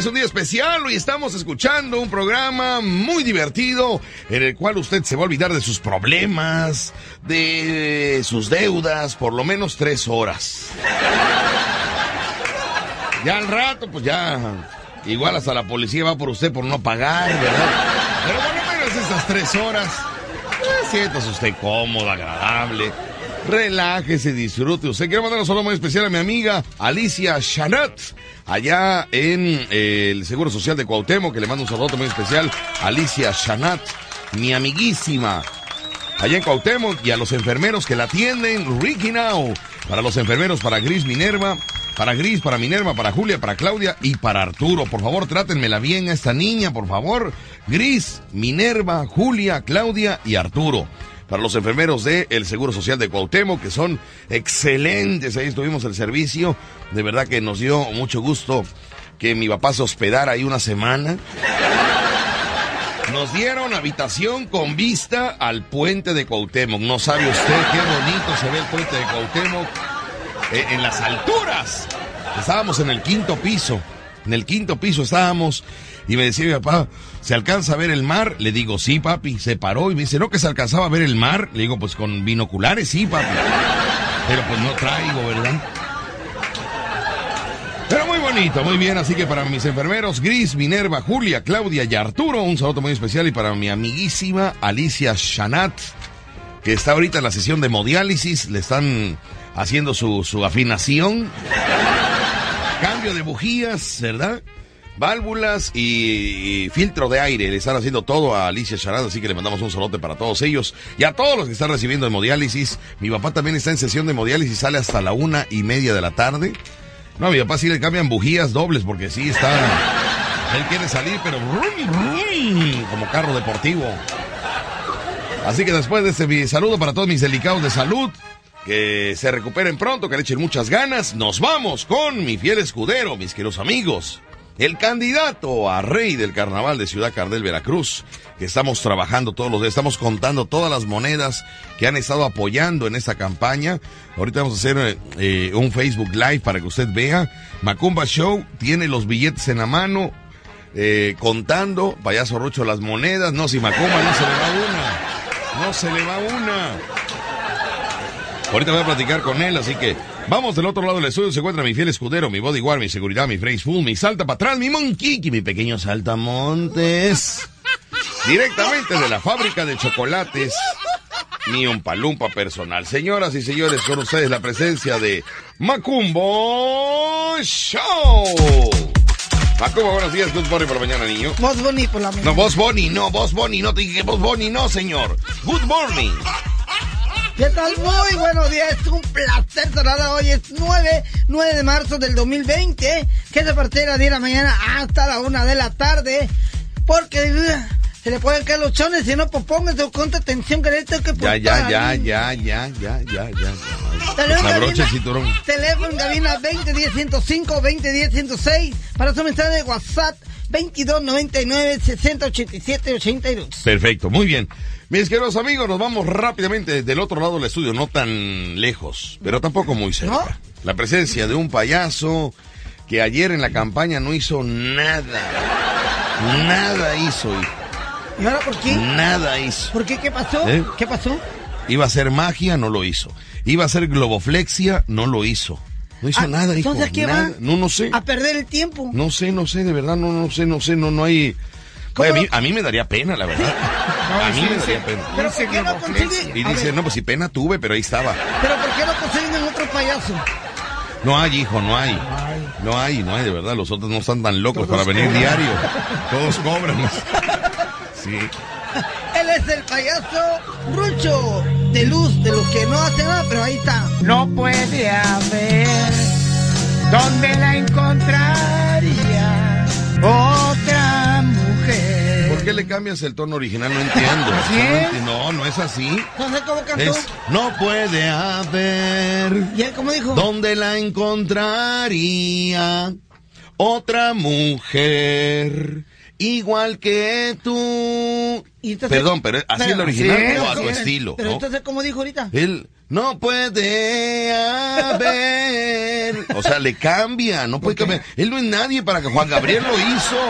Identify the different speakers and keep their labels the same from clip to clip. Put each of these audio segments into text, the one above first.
Speaker 1: es un día especial. Hoy estamos escuchando un programa muy divertido en el cual usted se va a olvidar de sus problemas, de sus deudas, por lo menos tres horas. Ya al rato, pues ya, igual hasta la policía va por usted por no pagar, ¿verdad? Pero por lo menos esas tres horas, eh, siéntase usted cómodo, agradable. Relájese, disfrute. Usted quiere mandar un saludo muy especial a mi amiga Alicia Chanat, allá en eh, el Seguro Social de Cuauhtémoc, que le mando un saludo muy especial. Alicia Chanat, mi amiguísima, allá en Cuauhtémoc, y a los enfermeros que la atienden, Ricky Now. Para los enfermeros, para Gris Minerva, para Gris, para Minerva, para Julia, para Claudia y para Arturo. Por favor, trátenmela bien a esta niña, por favor. Gris, Minerva, Julia, Claudia y Arturo para los enfermeros del el Seguro Social de Cuauhtémoc, que son excelentes. Ahí estuvimos el servicio. De verdad que nos dio mucho gusto que mi papá se hospedara ahí una semana. Nos dieron habitación con vista al puente de Cuauhtémoc. No sabe usted qué bonito se ve el puente de Cuauhtémoc. Eh, en las alturas. Estábamos en el quinto piso. En el quinto piso estábamos y me decía mi papá, ¿se alcanza a ver el mar? Le digo, sí, papi. Se paró y me dice, ¿no que se alcanzaba a ver el mar? Le digo, pues con binoculares, sí, papi. Pero pues no traigo, ¿verdad? Pero muy bonito, muy bien. Así que para mis enfermeros, Gris, Minerva, Julia, Claudia y Arturo, un saludo muy especial. Y para mi amiguísima Alicia Shanat, que está ahorita en la sesión de hemodiálisis, le están haciendo su, su afinación. Cambio de bujías, ¿verdad? Válvulas y, filtro de aire. Le están haciendo todo a Alicia Charada, así que le mandamos un saludo para todos ellos y a todos los que están recibiendo hemodiálisis. Mi papá también está en sesión de hemodiálisis, sale hasta la una y media de la tarde. No, a mi papá sí le cambian bujías dobles porque sí está. Él quiere salir, pero como carro deportivo. Así que después de este saludo para todos mis delicados de salud, que se recuperen pronto, que le echen muchas ganas, nos vamos con mi fiel escudero, mis queridos amigos el candidato a rey del carnaval de Ciudad Cardel, Veracruz, que estamos trabajando todos los días, estamos contando todas las monedas que han estado apoyando en esta campaña. Ahorita vamos a hacer eh, un Facebook Live para que usted vea. Macumba Show tiene los billetes en la mano, eh, contando, payaso Rocho, las monedas. No, si Macumba no se le va una, no se le va una. Ahorita voy a platicar con él, así que vamos del otro lado del estudio. Se encuentra mi fiel escudero, mi bodyguard, mi seguridad, mi phrase full, mi salta para atrás, mi monkey y mi pequeño saltamontes. Directamente de la fábrica de chocolates, mi palumpa personal. Señoras y señores, con ustedes la presencia de Macumbo Show. Macumbo, buenos días, Good Morning por la mañana, niño.
Speaker 2: Boss Bonnie por la mañana.
Speaker 1: No, Boss Bonnie, no, Boss Bonnie, no te dije Boss Bonnie, no, señor. Good Morning.
Speaker 2: ¿Qué tal? Muy buenos días, es un placer nada hoy, es 9, 9 de marzo del 2020, que se partir a 10 de la mañana hasta la 1 de la tarde, porque se le pueden caer los chones, si no, pues pónganse con atención que esto que
Speaker 1: Ya, ya, ya, ya, ya, ya, ya, ya. Teléfono,
Speaker 2: cinturón. Teléfono, cabina 2010 105, 2010 106, para su mensaje de WhatsApp 2299 6087 82.
Speaker 1: Perfecto, muy bien. Mis queridos amigos, nos vamos rápidamente del otro lado del estudio, no tan lejos, pero tampoco muy cerca. La presencia de un payaso que ayer en la campaña no hizo nada. Nada hizo,
Speaker 2: ¿Y ahora por qué?
Speaker 1: Nada hizo.
Speaker 2: ¿Por qué? ¿Qué pasó? ¿Eh? ¿Qué pasó?
Speaker 1: Iba a hacer magia, no lo hizo. Iba a hacer globoflexia, no lo hizo. No hizo ah, nada, hijo.
Speaker 2: Entonces, ¿qué va?
Speaker 1: No, no sé.
Speaker 2: A perder el tiempo.
Speaker 1: No sé, no sé, de verdad, no, no sé, no sé, no, no hay a, mí, me daría pena, la verdad. a mí me daría pena.
Speaker 2: ¿Pero por qué no
Speaker 1: Y dice, no, pues si pena tuve, pero ahí estaba.
Speaker 2: ¿Pero por qué no consiguen otro payaso?
Speaker 1: No hay, hijo, no hay. No hay, no hay, de verdad. Los otros no están tan locos para venir diario. Todos cobran. Sí.
Speaker 2: Él es el payaso Rucho de luz, de los que no hace nada, pero ahí está.
Speaker 3: No puede haber dónde la encontraría otra mujer.
Speaker 1: ¿Por qué le cambias el tono original? No entiendo. No, no es así.
Speaker 2: No sé cómo cantó.
Speaker 1: no puede haber.
Speaker 2: ¿Y él cómo dijo?
Speaker 1: ¿Dónde la encontraría otra mujer? Igual que tú. Perdón, pero ¿así es el original o a tu estilo?
Speaker 2: Pero entonces, ¿cómo dijo ahorita?
Speaker 1: Él no puede haber. O sea, le cambia, no puede cambiar. Él no es nadie para que Juan Gabriel lo hizo.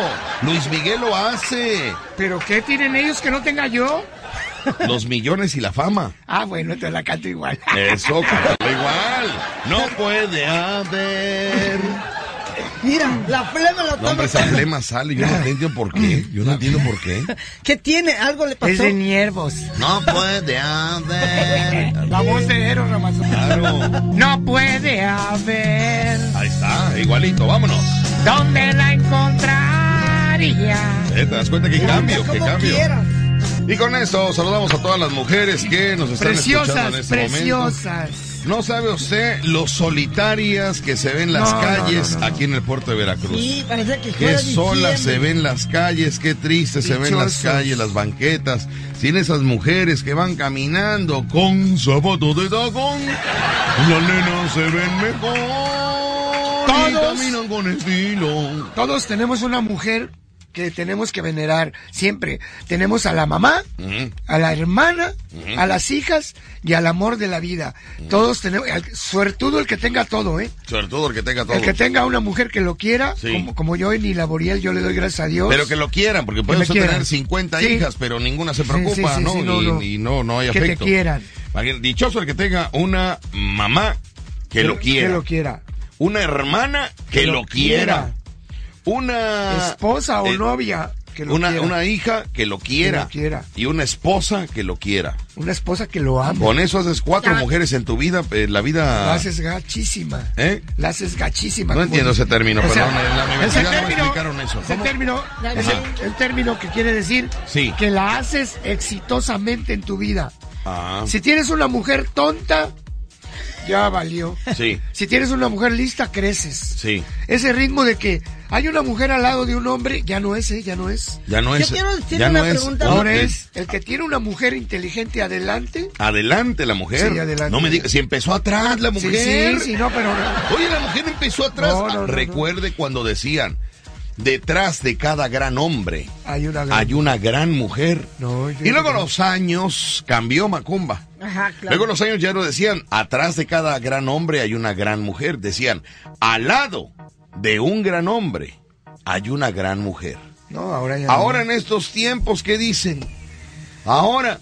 Speaker 1: Luis Miguel lo hace.
Speaker 3: ¿Pero qué tienen ellos que no tenga yo?
Speaker 1: Los millones y la fama.
Speaker 3: Ah, bueno, te la canto igual.
Speaker 1: Eso, cántalo igual. No puede haber.
Speaker 2: Mira, la flema lo
Speaker 1: No, hombre, esa flema sale. Yo no entiendo por qué. Yo no entiendo por qué.
Speaker 2: ¿Qué tiene? ¿Algo le pasó?
Speaker 3: Es de Niervos.
Speaker 1: No puede haber.
Speaker 3: La voz de Eros Ramazzotti.
Speaker 1: Claro.
Speaker 3: No puede haber.
Speaker 1: Ahí está, igualito, vámonos.
Speaker 3: ¿Dónde la encontraría?
Speaker 1: Eh, ¿Te das cuenta qué cambio? ¿Qué cambio?
Speaker 2: quieras.
Speaker 1: Y con esto saludamos a todas las mujeres que nos están escuchando en
Speaker 3: Preciosas,
Speaker 1: este momento.
Speaker 3: preciosas.
Speaker 1: No sabe usted lo solitarias que se ven las
Speaker 3: No,
Speaker 1: calles
Speaker 3: no, no, no.
Speaker 1: aquí en el puerto de Veracruz.
Speaker 2: Sí, parece que
Speaker 1: Qué solas se ven las calles, qué tristes se ven las calles, las banquetas, sin esas mujeres que van caminando con zapatos de tacón. Las nenas se ven mejor. y
Speaker 3: Todos.
Speaker 1: caminan con estilo.
Speaker 3: Todos tenemos una mujer que tenemos que venerar siempre. Tenemos a la mamá, a la hermana, a las hijas y al amor de la vida. Todos tenemos, suertudo el que tenga todo, ¿eh?
Speaker 1: Sobre todo el que tenga todo.
Speaker 3: El que tenga una mujer que lo quiera,
Speaker 1: Sí.
Speaker 3: como, como yo en Laboriel, yo le doy gracias a Dios.
Speaker 1: Pero que lo quieran, porque pueden
Speaker 3: quieran.
Speaker 1: tener 50
Speaker 3: Sí.
Speaker 1: hijas, pero ninguna se preocupa,
Speaker 3: sí,
Speaker 1: ¿no?
Speaker 3: no,
Speaker 1: y,
Speaker 3: no.
Speaker 1: y no, no hay
Speaker 3: Que te
Speaker 1: afecto.
Speaker 3: quieran.
Speaker 1: Imagínate, Dichoso el que tenga una mamá que lo quiera.
Speaker 3: Que lo quiera.
Speaker 1: Una hermana que, lo quiera. Una
Speaker 3: Esposa o
Speaker 1: eh,
Speaker 3: novia que lo
Speaker 1: una,
Speaker 3: quiera.
Speaker 1: una hija que lo quiera.
Speaker 3: lo quiera.
Speaker 1: Y una esposa que lo quiera.
Speaker 3: Una esposa que lo ama.
Speaker 1: Con eso haces cuatro
Speaker 2: Ya.
Speaker 1: mujeres en tu vida, eh, la
Speaker 3: La
Speaker 1: vida...
Speaker 3: haces gachísima.
Speaker 1: ¿Eh?
Speaker 3: La haces gachísima.
Speaker 1: No entiendo ese término,
Speaker 3: O sea,
Speaker 1: perdón, en la
Speaker 3: ese
Speaker 1: universidad no me
Speaker 3: término-
Speaker 1: explicaron eso.
Speaker 3: Ese
Speaker 1: ¿Cómo?
Speaker 3: término, es el, el término que quiere decir
Speaker 1: Sí.
Speaker 3: que la haces exitosamente en tu vida.
Speaker 1: Ah,
Speaker 3: Si tienes una mujer tonta, ya valió.
Speaker 1: sí,
Speaker 3: Si tienes una mujer lista, creces.
Speaker 1: sí.
Speaker 3: Ese ritmo de que hay una mujer al lado de un hombre, ya no es, ¿eh? Ya no es.
Speaker 1: Ya no
Speaker 2: Yo
Speaker 1: es...
Speaker 2: quiero decir
Speaker 1: ya
Speaker 2: una
Speaker 1: no es-
Speaker 2: pregunta.
Speaker 3: Ahora
Speaker 1: eh,
Speaker 3: es el que tiene una mujer inteligente adelante.
Speaker 1: Adelante la mujer.
Speaker 3: Sí, adelante.
Speaker 1: No me digas, si empezó atrás la
Speaker 3: Sí,
Speaker 1: mujer.
Speaker 3: sí, sí, no, pero
Speaker 1: Oye, la mujer empezó atrás.
Speaker 3: No, no, no,
Speaker 1: Recuerde cuando decían, detrás de cada gran hombre
Speaker 3: hay una gran-
Speaker 1: hay una gran mujer.
Speaker 3: No,
Speaker 1: y luego los años cambió Macumba.
Speaker 2: Ajá, claro.
Speaker 1: Luego los años ya no decían, atrás de cada gran hombre hay una gran mujer. Decían, al lado de un gran hombre hay una gran mujer.
Speaker 3: No, ahora ya no.
Speaker 1: Ahora en estos tiempos, ¿qué dicen? Ahora,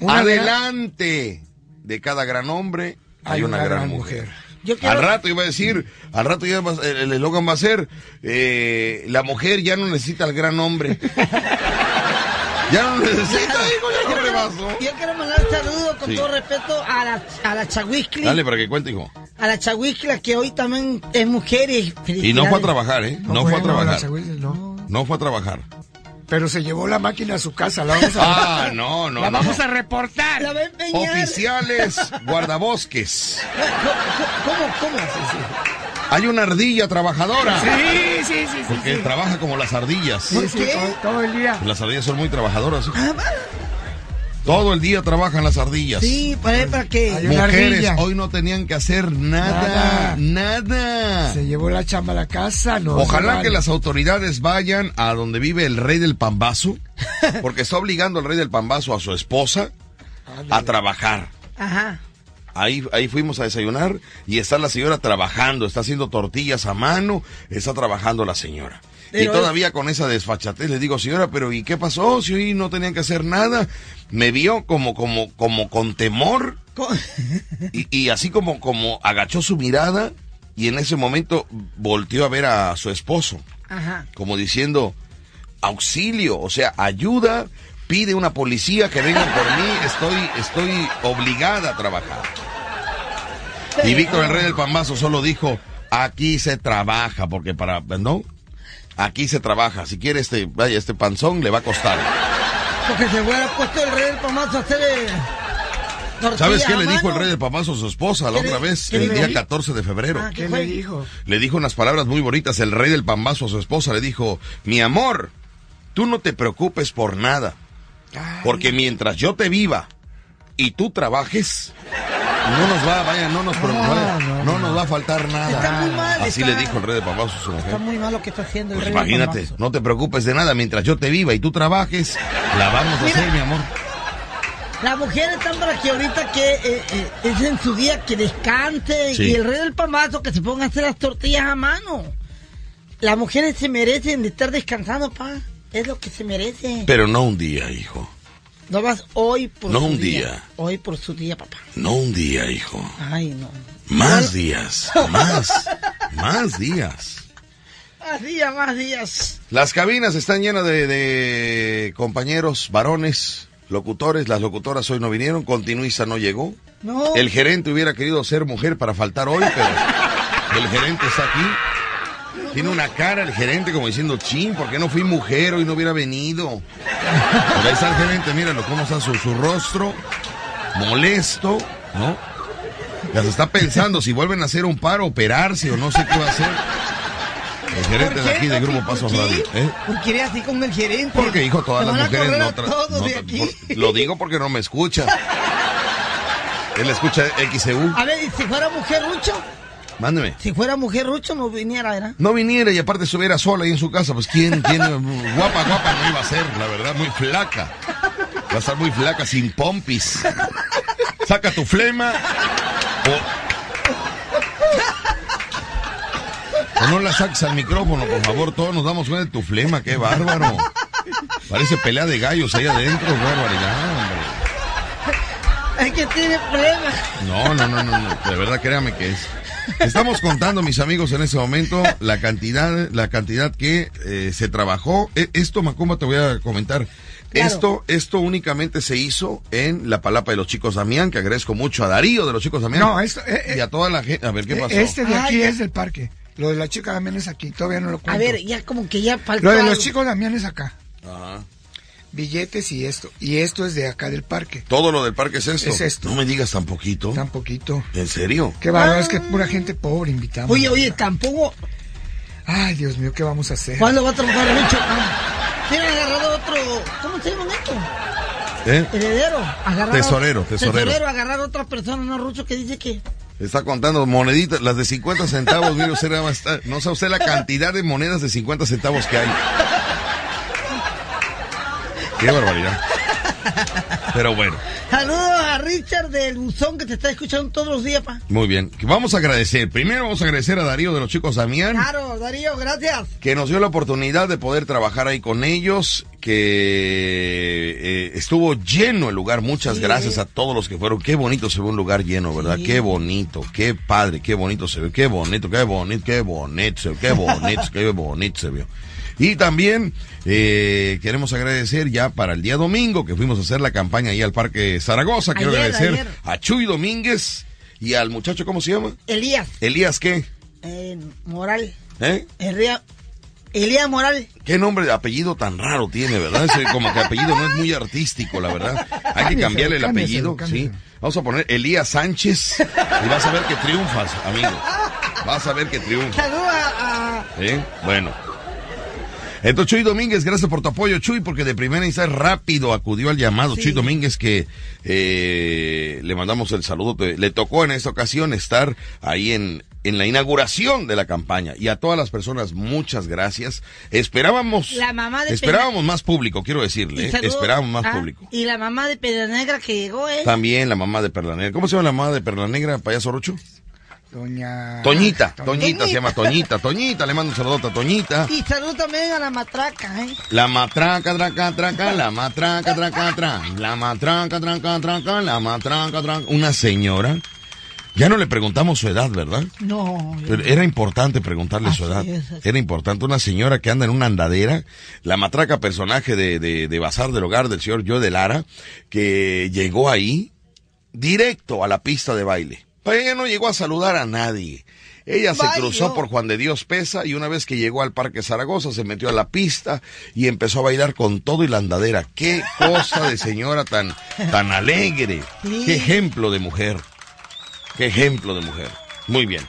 Speaker 3: Una
Speaker 1: adelante de cada gran hombre hay, una, gran, mujer.
Speaker 2: Yo quiero-
Speaker 1: Al rato iba a decir, al rato ya va- el el eslogan va a ser, eh, la mujer ya no necesita al gran hombre. ya no necesita, hijo, ya no rebasó.
Speaker 2: Yo quiero mandar saludos con
Speaker 1: Sí.
Speaker 2: todo respeto a la, a la Chahuiscli.
Speaker 1: Dale para que cuente, hijo.
Speaker 2: A la Chahuiscla que hoy también es mujer y
Speaker 1: Y no fue a trabajar, ¿eh? No, fue a trabajar.
Speaker 3: No
Speaker 1: fue a trabajar.
Speaker 3: Pero se llevó la máquina a su casa. La vamos a,
Speaker 1: Ah, no, no,
Speaker 3: la
Speaker 1: no.
Speaker 3: vamos a reportar.
Speaker 2: La va a.
Speaker 1: Oficiales guardabosques.
Speaker 2: ¿Cómo, cómo?
Speaker 1: Hay una ardilla trabajadora.
Speaker 3: Sí, sí, sí, sí.
Speaker 1: Porque
Speaker 3: sí.
Speaker 1: trabaja como las ardillas.
Speaker 3: Sí,
Speaker 2: ¿Por
Speaker 3: sí,
Speaker 2: qué?
Speaker 3: todo, todo el día.
Speaker 1: Las ardillas son muy trabajadoras.
Speaker 2: Ah, va.
Speaker 1: Todo el día trabajan las ardillas.
Speaker 2: Sí, para, para
Speaker 3: una
Speaker 1: Mujeres hoy no tenían que hacer nada, nada.
Speaker 3: Se llevó la chamba a la casa. No,
Speaker 1: Ojalá
Speaker 3: vale.
Speaker 1: que las autoridades vayan a donde vive el rey del pambazo, porque está obligando al rey del pambazo a su esposa a trabajar.
Speaker 2: Ajá.
Speaker 1: Ahí, ahí fuimos a desayunar y está la señora trabajando, está haciendo tortillas a mano, está trabajando la señora. Y todavía con esa desfachatez le digo, señora, pero ¿y qué pasó? Si hoy no tenían que hacer nada. Me vio como, como, como con temor y, y así como, como agachó su mirada y en ese momento volteó a ver a su esposo,
Speaker 2: Ajá.
Speaker 1: como diciendo, auxilio, o sea, ayuda, pide una policía que vengan por mí, estoy, estoy obligada a trabajar. Y Víctor el Rey del Pambazo solo dijo, aquí se trabaja, porque para, ¿no? Aquí se trabaja, si quiere este, vaya, este panzón le va a costar.
Speaker 2: Porque se hubiera puesto el rey del pamazo a hacer eh, tortilla
Speaker 1: ¿Sabes qué le dijo el. Rey del Pambazo a su esposa la
Speaker 2: ¿Qué
Speaker 1: otra vez,
Speaker 2: qué
Speaker 1: el día
Speaker 2: dijo?
Speaker 1: 14 de febrero?
Speaker 2: Ah,
Speaker 3: ¿Qué
Speaker 2: fue?
Speaker 3: le dijo?
Speaker 1: Le dijo unas palabras muy bonitas el rey del pambazo a su esposa. Le dijo, mi amor, tú no te preocupes por nada.
Speaker 3: Ay,
Speaker 1: Porque mientras yo te viva y tú trabajes, no nos va, vaya, no nos, pro-
Speaker 3: No,
Speaker 1: nos va a faltar nada.
Speaker 2: Está muy mal,
Speaker 1: Así
Speaker 2: está-
Speaker 1: le dijo el rey del pambazo a su mujer.
Speaker 2: Está muy mal lo que está haciendo el
Speaker 1: Pues
Speaker 2: rey del
Speaker 1: imagínate, no te preocupes de nada. Mientras yo te viva y tú trabajes, la vamos a
Speaker 2: Mira.
Speaker 1: hacer, mi amor.
Speaker 2: Las mujeres están para que ahorita que eh, eh, es en su día que descanse
Speaker 1: Sí.
Speaker 2: y el rey del pamazo que se ponga a hacer las tortillas a mano. Las mujeres se merecen de estar descansando, pa. Es lo que se merece.
Speaker 1: Pero no un día, hijo.
Speaker 2: No vas hoy por
Speaker 1: No
Speaker 2: su
Speaker 1: un
Speaker 2: día.
Speaker 1: día.
Speaker 2: Hoy por su día, papá.
Speaker 1: No un día, hijo.
Speaker 2: Ay, no.
Speaker 1: Más días. Más. Más días.
Speaker 2: Más días, más días.
Speaker 1: Las cabinas están llenas de, de compañeros, varones, locutores. Las locutoras hoy no vinieron. Continuista no llegó.
Speaker 2: No.
Speaker 1: El gerente hubiera querido ser mujer para faltar hoy, pero el gerente está aquí. Tiene una cara el gerente como diciendo, chin, ¿por qué no fui mujer hoy no hubiera venido? Pero ahí está el gerente, míralo, cómo está su, su rostro, molesto, ¿no? Ya se está pensando si vuelven a hacer un paro, operarse o no sé qué va a hacer. El gerente
Speaker 2: ¿Por
Speaker 1: de aquí de
Speaker 2: papi?
Speaker 1: Grupo Paso
Speaker 2: ¿Por qué?
Speaker 1: Radio. ¿eh?
Speaker 2: ¿Por qué así con el gerente?
Speaker 1: Porque, hijo, todas las mujeres no, tra- no
Speaker 2: de
Speaker 1: tra-
Speaker 2: aquí.
Speaker 1: por- Lo digo porque no me escucha. Él escucha XEU.
Speaker 2: A ver, ¿y si fuera mujer Rucho?
Speaker 1: Mándeme.
Speaker 2: Si fuera mujer Rucho no viniera, ¿verdad?
Speaker 1: No viniera y aparte estuviera sola ahí en su casa, pues quién, quién, guapa, guapa no iba a ser, la verdad, muy flaca. Va a estar muy flaca, sin pompis. Saca tu flema o... o no la saques al micrófono, por favor, todos nos damos cuenta de tu flema, qué bárbaro. Parece pelea de gallos ahí adentro, barbaridad, hombre.
Speaker 2: Es que tiene problemas.
Speaker 1: No, no, no, no, no, de verdad créame que es. Estamos contando, mis amigos, en este momento la cantidad, la cantidad que eh, se trabajó. E- Esto, Macumba, te voy a comentar.
Speaker 2: Claro.
Speaker 1: Esto, esto únicamente se hizo en la palapa de los chicos Damián, que agradezco mucho a Darío de los chicos Damián.
Speaker 3: No, esto, eh,
Speaker 1: y a toda la gente. A ver qué pasó.
Speaker 3: Este de aquí
Speaker 2: Ay,
Speaker 3: es del parque. Lo de la chica Damián es aquí. Todavía no lo cuento.
Speaker 2: A ver, ya como que ya faltó
Speaker 3: Lo de
Speaker 2: algo.
Speaker 3: los chicos Damián es acá.
Speaker 1: Ajá.
Speaker 3: Billetes y esto. Y esto es de acá del parque.
Speaker 1: Todo lo del parque es esto.
Speaker 3: Es esto.
Speaker 1: No me digas tan poquito.
Speaker 3: Tan poquito.
Speaker 1: ¿En serio?
Speaker 3: Qué bárbaro, es que pura gente pobre invitamos.
Speaker 2: Oye, oye, tampoco...
Speaker 3: Ay, Dios mío, ¿qué vamos a hacer?
Speaker 2: ¿Cuándo va a trabajar Rucho? Ah, Tiene agarrado otro... ¿Cómo se llama esto?
Speaker 1: ¿Eh?
Speaker 2: Heredero. Agarrar
Speaker 1: Tesorero, tesorero.
Speaker 2: Tesorero, agarrar a otra persona, no Rucho, que dice que...
Speaker 1: Está contando moneditas, las de 50 centavos, mire usted, no sabe usted la cantidad de monedas de 50 centavos que hay. Qué barbaridad. Pero bueno,
Speaker 2: Saludos a Richard del Buzón que te está escuchando todos los días, pa.
Speaker 1: muy bien. Vamos a agradecer. Primero vamos a agradecer a Darío de los chicos Damián,
Speaker 2: Claro, Darío, gracias.
Speaker 1: que nos dio la oportunidad de poder trabajar ahí con ellos, que eh, estuvo lleno el lugar. Muchas
Speaker 2: Sí.
Speaker 1: gracias a todos los que fueron. Qué bonito se ve un lugar lleno, ¿verdad?
Speaker 2: Sí.
Speaker 1: Qué bonito, qué padre, qué bonito se ve, qué bonito, qué bonito, qué bonito, se ve, qué bonito, qué bonito se vio. Y también eh, queremos agradecer ya para el día domingo que fuimos a hacer la campaña ahí al Parque Zaragoza. Quiero
Speaker 2: Ayer,
Speaker 1: agradecer
Speaker 2: ayer.
Speaker 1: a Chuy Domínguez y al muchacho, ¿cómo se llama?
Speaker 2: Elías,
Speaker 1: Elías, ¿qué?
Speaker 2: eh, Moral.
Speaker 1: ¿Eh?
Speaker 2: Elías, Elías Moral.
Speaker 1: ¿Qué nombre de apellido tan raro tiene, verdad? Como que apellido no es muy artístico, la verdad. Hay que cambiarle el apellido, sí. Vamos a poner Elías Sánchez y vas a ver que triunfas, amigo. Vas a ver que triunfas.
Speaker 2: Saludos a, a-
Speaker 1: ¿eh? Bueno. Entonces, Chuy Domínguez, gracias por tu apoyo, Chuy, porque de primera instancia rápido acudió al llamado.
Speaker 2: Sí.
Speaker 1: Chuy Domínguez, que eh, le mandamos el saludo. Le tocó en esta ocasión estar ahí en, en la inauguración de la campaña. Y a todas las personas, muchas gracias. Esperábamos,
Speaker 2: La mamá de
Speaker 1: esperábamos más público, quiero decirle. ¿eh? Esperábamos más público.
Speaker 2: Y la mamá de Pedra Negra que llegó, ¿eh?
Speaker 1: También la mamá de Perla Negra. ¿Cómo se llama la mamá de Perla Negra, payaso Rocho?
Speaker 3: Doña...
Speaker 1: Toñita,
Speaker 3: Toñita.
Speaker 1: Toñita, se llama Toñita, Toñita, le mando un saludo a Toñita.
Speaker 2: Y saludos también a la matraca, ¿eh?
Speaker 1: La matraca, traca, traca, la matraca, traca, tra. La matraca, traca, traca, la matraca, traca. Una señora. Ya no le preguntamos su edad, ¿verdad?
Speaker 2: No.
Speaker 1: Pero era importante preguntarle su edad.
Speaker 2: es.
Speaker 1: Era importante. Una señora que anda en una andadera, la matraca personaje de, de, de Bazar del Hogar del señor Joe de Lara, que llegó ahí directo a la pista de baile. Pero ella no llegó a saludar a nadie. Ella se
Speaker 2: Vaya.
Speaker 1: cruzó por Juan de Dios Pesa y una vez que llegó al Parque Zaragoza se metió a la pista y empezó a bailar con todo y la andadera. Qué cosa de señora tan, tan alegre.
Speaker 2: Sí.
Speaker 1: Qué ejemplo de mujer. Qué ejemplo de mujer. Muy bien.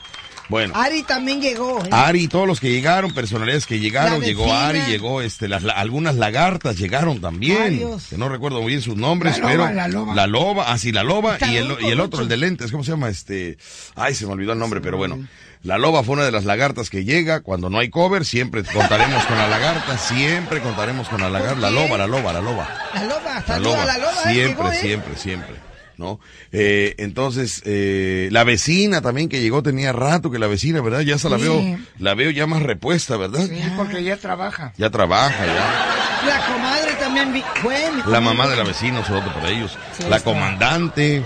Speaker 1: Bueno.
Speaker 2: Ari también llegó. ¿eh?
Speaker 1: Ari, todos los que llegaron, personalidades que llegaron, llegó. Ari, llegó este, las, la- algunas lagartas llegaron también, que no recuerdo muy bien sus nombres,
Speaker 3: La loba,
Speaker 1: pero
Speaker 3: la loba.
Speaker 1: la loba, ah sí, la loba y el,
Speaker 2: loco,
Speaker 1: y el otro, el de lentes, ¿cómo se llama? Este, ay, se me olvidó el nombre, pero bueno. La loba fue una de las lagartas que llega. Cuando no hay cover, siempre contaremos con la lagarta. Siempre contaremos con la lagarta. La loba, la loba, la loba.
Speaker 2: La loba,
Speaker 1: La loba.
Speaker 2: la loba. ¿eh?
Speaker 1: siempre,
Speaker 2: Llegó, ¿eh?
Speaker 1: siempre, siempre. ¿No? Eh, entonces, eh, la vecina también que llegó tenía rato que la vecina, ¿verdad? Ya se la
Speaker 3: Sí.
Speaker 1: veo, la veo ya más repuesta, ¿verdad?
Speaker 3: Sí, porque ya trabaja.
Speaker 1: Ya trabaja, ya.
Speaker 2: La comadre también vi- fue. mi
Speaker 1: La mamá de la vecina, saludo para ellos.
Speaker 3: Sí,
Speaker 1: la
Speaker 3: está.
Speaker 1: comandante,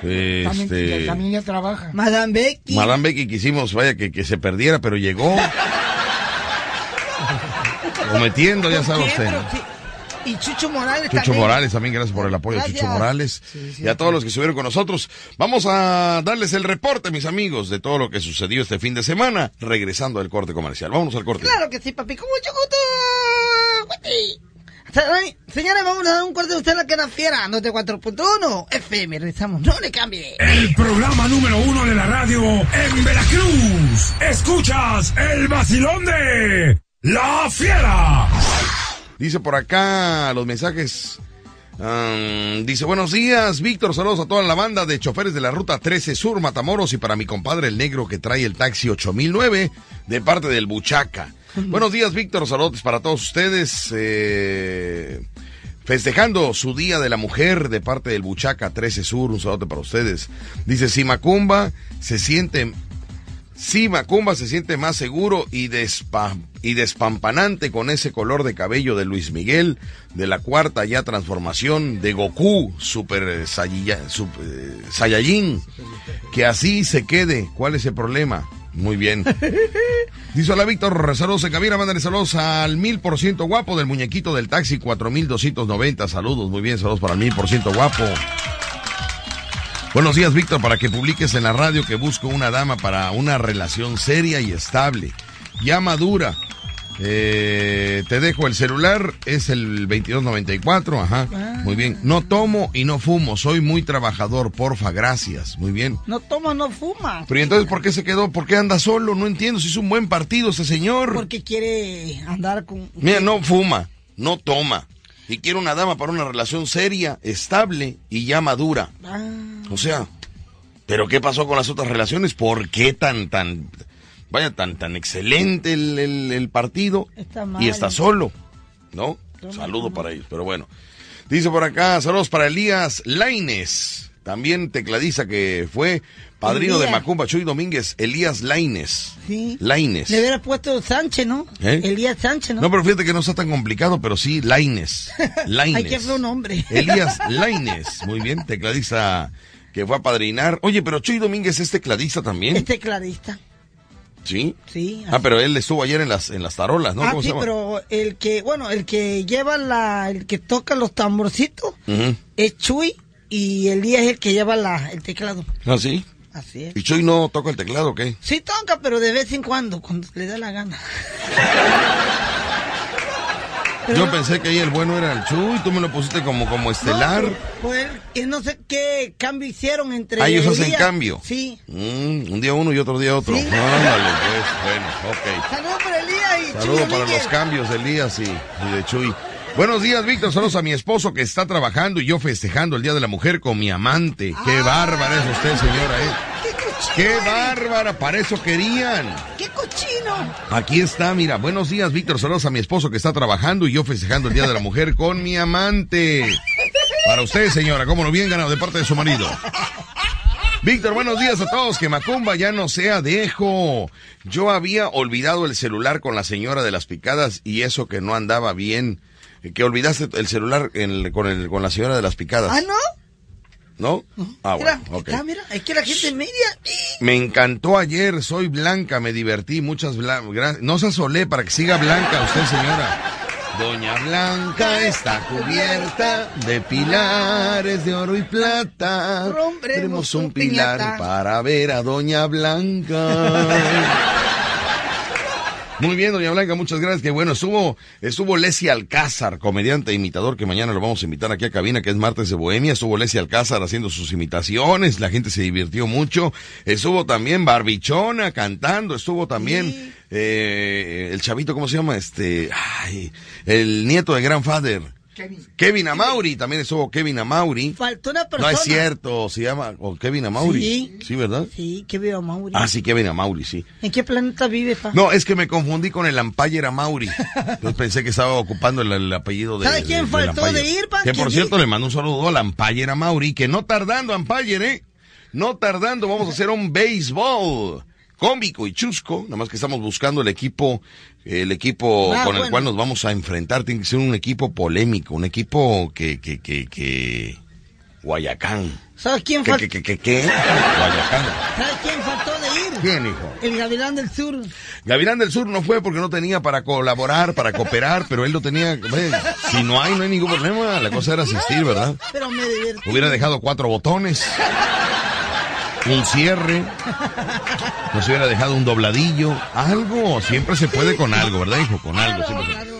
Speaker 3: También,
Speaker 1: este,
Speaker 3: también ya trabaja.
Speaker 2: Madame Becky.
Speaker 1: Madame Becky quisimos, vaya, que, que se perdiera, pero llegó. Cometiendo, ya sabe usted.
Speaker 2: Pero sí. Y Chucho Morales
Speaker 1: Chucho
Speaker 2: también.
Speaker 1: Morales, también gracias por el apoyo,
Speaker 2: Gracias.
Speaker 1: Chucho Morales. y a todos los que estuvieron con nosotros. Vamos a darles el reporte, mis amigos, de todo lo que sucedió este fin de semana, regresando al corte comercial. Vámonos al corte.
Speaker 2: Claro que sí, papi. Con mucho gusto. Señores, vamos a dar un corte de usted la que era fiera. Note 4.1 FM. Regresamos. No le cambie.
Speaker 4: El programa número uno de la radio en Veracruz. Escuchas el vacilón de La Fiera.
Speaker 1: Dice por acá los mensajes. dice, buenos días, Víctor, saludos a toda la banda de choferes de la ruta 13 Sur Matamoros y para mi compadre el negro que trae el taxi 8009 de parte del Buchaca. buenos días, Víctor, saludos para todos ustedes. eh, festejando su Día de la Mujer de parte del Buchaca 13 Sur, un saludo para ustedes. Dice, si Macumba se siente Sí, Macumba se siente más seguro y, despa y despampanante con ese color de cabello de Luis Miguel, de la cuarta ya transformación de Goku, Super, eh, Saiya- eh, Saiyajin. Que así se quede. ¿Cuál es el problema? Muy bien. Dice hola Víctor, en cabina, mándale saludos al mil por ciento guapo del muñequito del taxi 4290. Saludos, muy bien, saludos para el mil por ciento guapo. Buenos días, Víctor, para que publiques en la radio que busco una dama para una relación seria y estable, ya madura. Eh, te dejo el celular, es el 2294, ajá. Muy bien. No tomo y no fumo, soy muy trabajador, porfa, gracias. Muy bien.
Speaker 2: No toma, no fuma.
Speaker 1: Pero ¿y entonces por qué se quedó? ¿Por qué anda solo? No entiendo si es un buen partido ese señor.
Speaker 2: Porque quiere andar con.
Speaker 1: Mira, no fuma, no toma. Y quiere una dama para una relación seria, estable y ya madura.
Speaker 2: Ah,
Speaker 1: O sea, ¿pero qué pasó con las otras relaciones? ¿Por qué tan, tan, vaya, tan, tan excelente el, el- el partido
Speaker 2: Está mal.
Speaker 1: y está solo? ¿No? Saludo para ellos, pero bueno. Dice por acá, saludos para Elías Laines, también tecladiza que fue padrino de. Macumba Chuy Domínguez, Elías Laines.
Speaker 2: sí.
Speaker 1: Laines.
Speaker 2: Le hubiera puesto Sánchez, ¿no?
Speaker 1: ¿Eh?
Speaker 2: Elías Sánchez, ¿no?
Speaker 1: No, pero fíjate que no está tan complicado, pero sí, Laines. Laines.
Speaker 2: Hay que feo nombre.
Speaker 1: Elías Laines. Muy bien, tecladista que fue a padrinar. Oye, pero Chuy Domínguez es tecladista también.
Speaker 2: Es tecladista.
Speaker 1: Sí.
Speaker 2: Sí.
Speaker 1: Ah, pero él estuvo ayer en las en las tarolas, ¿no?
Speaker 2: ah,
Speaker 1: ¿Cómo
Speaker 2: sí,
Speaker 1: se llama?
Speaker 2: pero el que, bueno, el que lleva la, el que toca los tamborcitos es Chuy y Elías es el que lleva la, el teclado.
Speaker 1: Ah, sí.
Speaker 2: Así es.
Speaker 1: ¿Y Chuy no toca el teclado o qué?
Speaker 2: Sí toca, pero de vez en cuando, cuando le da la gana. Pero
Speaker 1: Yo pensé que ahí el bueno era el Chuy, tú me lo pusiste como, como estelar.
Speaker 2: No, pues que no sé qué cambio hicieron entre
Speaker 1: Ah, ellos hacen cambio.
Speaker 2: Sí.
Speaker 1: Mm, un día uno y otro día otro.
Speaker 2: Sí.
Speaker 1: Ándale, pues, bueno, ok.
Speaker 2: Saludos para Elías y Chuy
Speaker 1: Saludos para
Speaker 2: Domínguez.
Speaker 1: los cambios de Elías y, y de Chuy. Buenos días, Víctor. Saludos a mi esposo que está trabajando y yo festejando el Día de la Mujer con mi amante. Qué
Speaker 2: Ah.
Speaker 1: bárbara es usted, señora, ¿eh?
Speaker 2: ¡Qué cochino!
Speaker 1: Qué
Speaker 2: eres!
Speaker 1: bárbara, para eso querían.
Speaker 2: ¡Qué cochino!
Speaker 1: Aquí está, mira. Buenos días, Víctor. Saludos a mi esposo que está trabajando y yo festejando el Día de la Mujer con mi amante. Para usted, señora, cómo no bien ganado de parte de su marido. Víctor, buenos días a todos. Que Macumba ya no sea dejo. Yo había olvidado el celular con la señora de las picadas y eso que no andaba bien. Que olvidaste el celular con, el, con la señora de las picadas.
Speaker 2: ¿Ah, no?
Speaker 1: ¿No? Ah,
Speaker 2: Mira,
Speaker 1: bueno, ok.
Speaker 2: está, mira, es que la gente media...
Speaker 1: Me encantó ayer, soy blanca, me divertí, muchas. No se asole para que siga blanca usted, señora. Doña Blanca está cubierta de pilares de oro y plata.
Speaker 2: Romperemos
Speaker 1: Tenemos un pilar
Speaker 2: piñata.
Speaker 1: para ver a Doña Blanca. Muy bien, doña Blanca, muchas gracias. Que bueno, estuvo, estuvo Leslie Alcázar, comediante e imitador, que mañana lo vamos a invitar aquí a cabina, que es martes de Bohemia. Estuvo Leslie Alcázar haciendo sus imitaciones, la gente se divirtió mucho. Estuvo también Barbichona cantando, estuvo también eh, el chavito, ¿cómo se llama? Este, ay, el nieto de Grandfather.
Speaker 3: Kevin.
Speaker 1: Kevin Amauri, también estuvo Kevin Amauri.
Speaker 2: Faltó una
Speaker 1: No
Speaker 2: persona.
Speaker 1: es cierto, se llama o Kevin Amauri.
Speaker 2: Sí.
Speaker 1: Sí, ¿verdad?
Speaker 2: Sí, que veo a Mauri.
Speaker 1: Ah, sí, Kevin Amauri, sí.
Speaker 2: ¿En qué planeta vive, pa?
Speaker 1: No, es que me confundí con el Ampayer Amauri. Entonces pensé que estaba ocupando el, el apellido de.
Speaker 2: ¿Sabe quién faltó
Speaker 1: Ampayer.
Speaker 2: de ir, pa?
Speaker 1: Que por
Speaker 2: ¿Quién
Speaker 1: cierto le mando un saludo al Ampayer Amauri, que no tardando, Ampayer, ¿eh? No tardando, vamos a hacer un béisbol cómico y chusco, nada más que estamos buscando el equipo, el equipo
Speaker 2: Ah,
Speaker 1: con el
Speaker 2: bueno.
Speaker 1: cual nos vamos a enfrentar, tiene que ser un equipo polémico, un equipo que, que, que, que, Guayacán.
Speaker 2: ¿Sabe quién
Speaker 1: ¿Qué,
Speaker 2: faltó?
Speaker 1: qué, qué, qué, qué? Guayacán.
Speaker 2: ¿Sabe quién faltó de ir?
Speaker 1: ¿Quién, hijo?
Speaker 2: El Gavilán del Sur.
Speaker 1: Gavilán del Sur no fue porque no tenía para colaborar, para cooperar, pero él lo tenía. si no hay, no hay ningún problema. La cosa era asistir, ¿verdad?
Speaker 2: Pero me divertí.
Speaker 1: Hubiera dejado cuatro botones, un cierre, nos hubiera dejado un dobladillo, algo. Siempre se puede con algo, ¿verdad, hijo? Con algo. siempre se-
Speaker 2: Claro.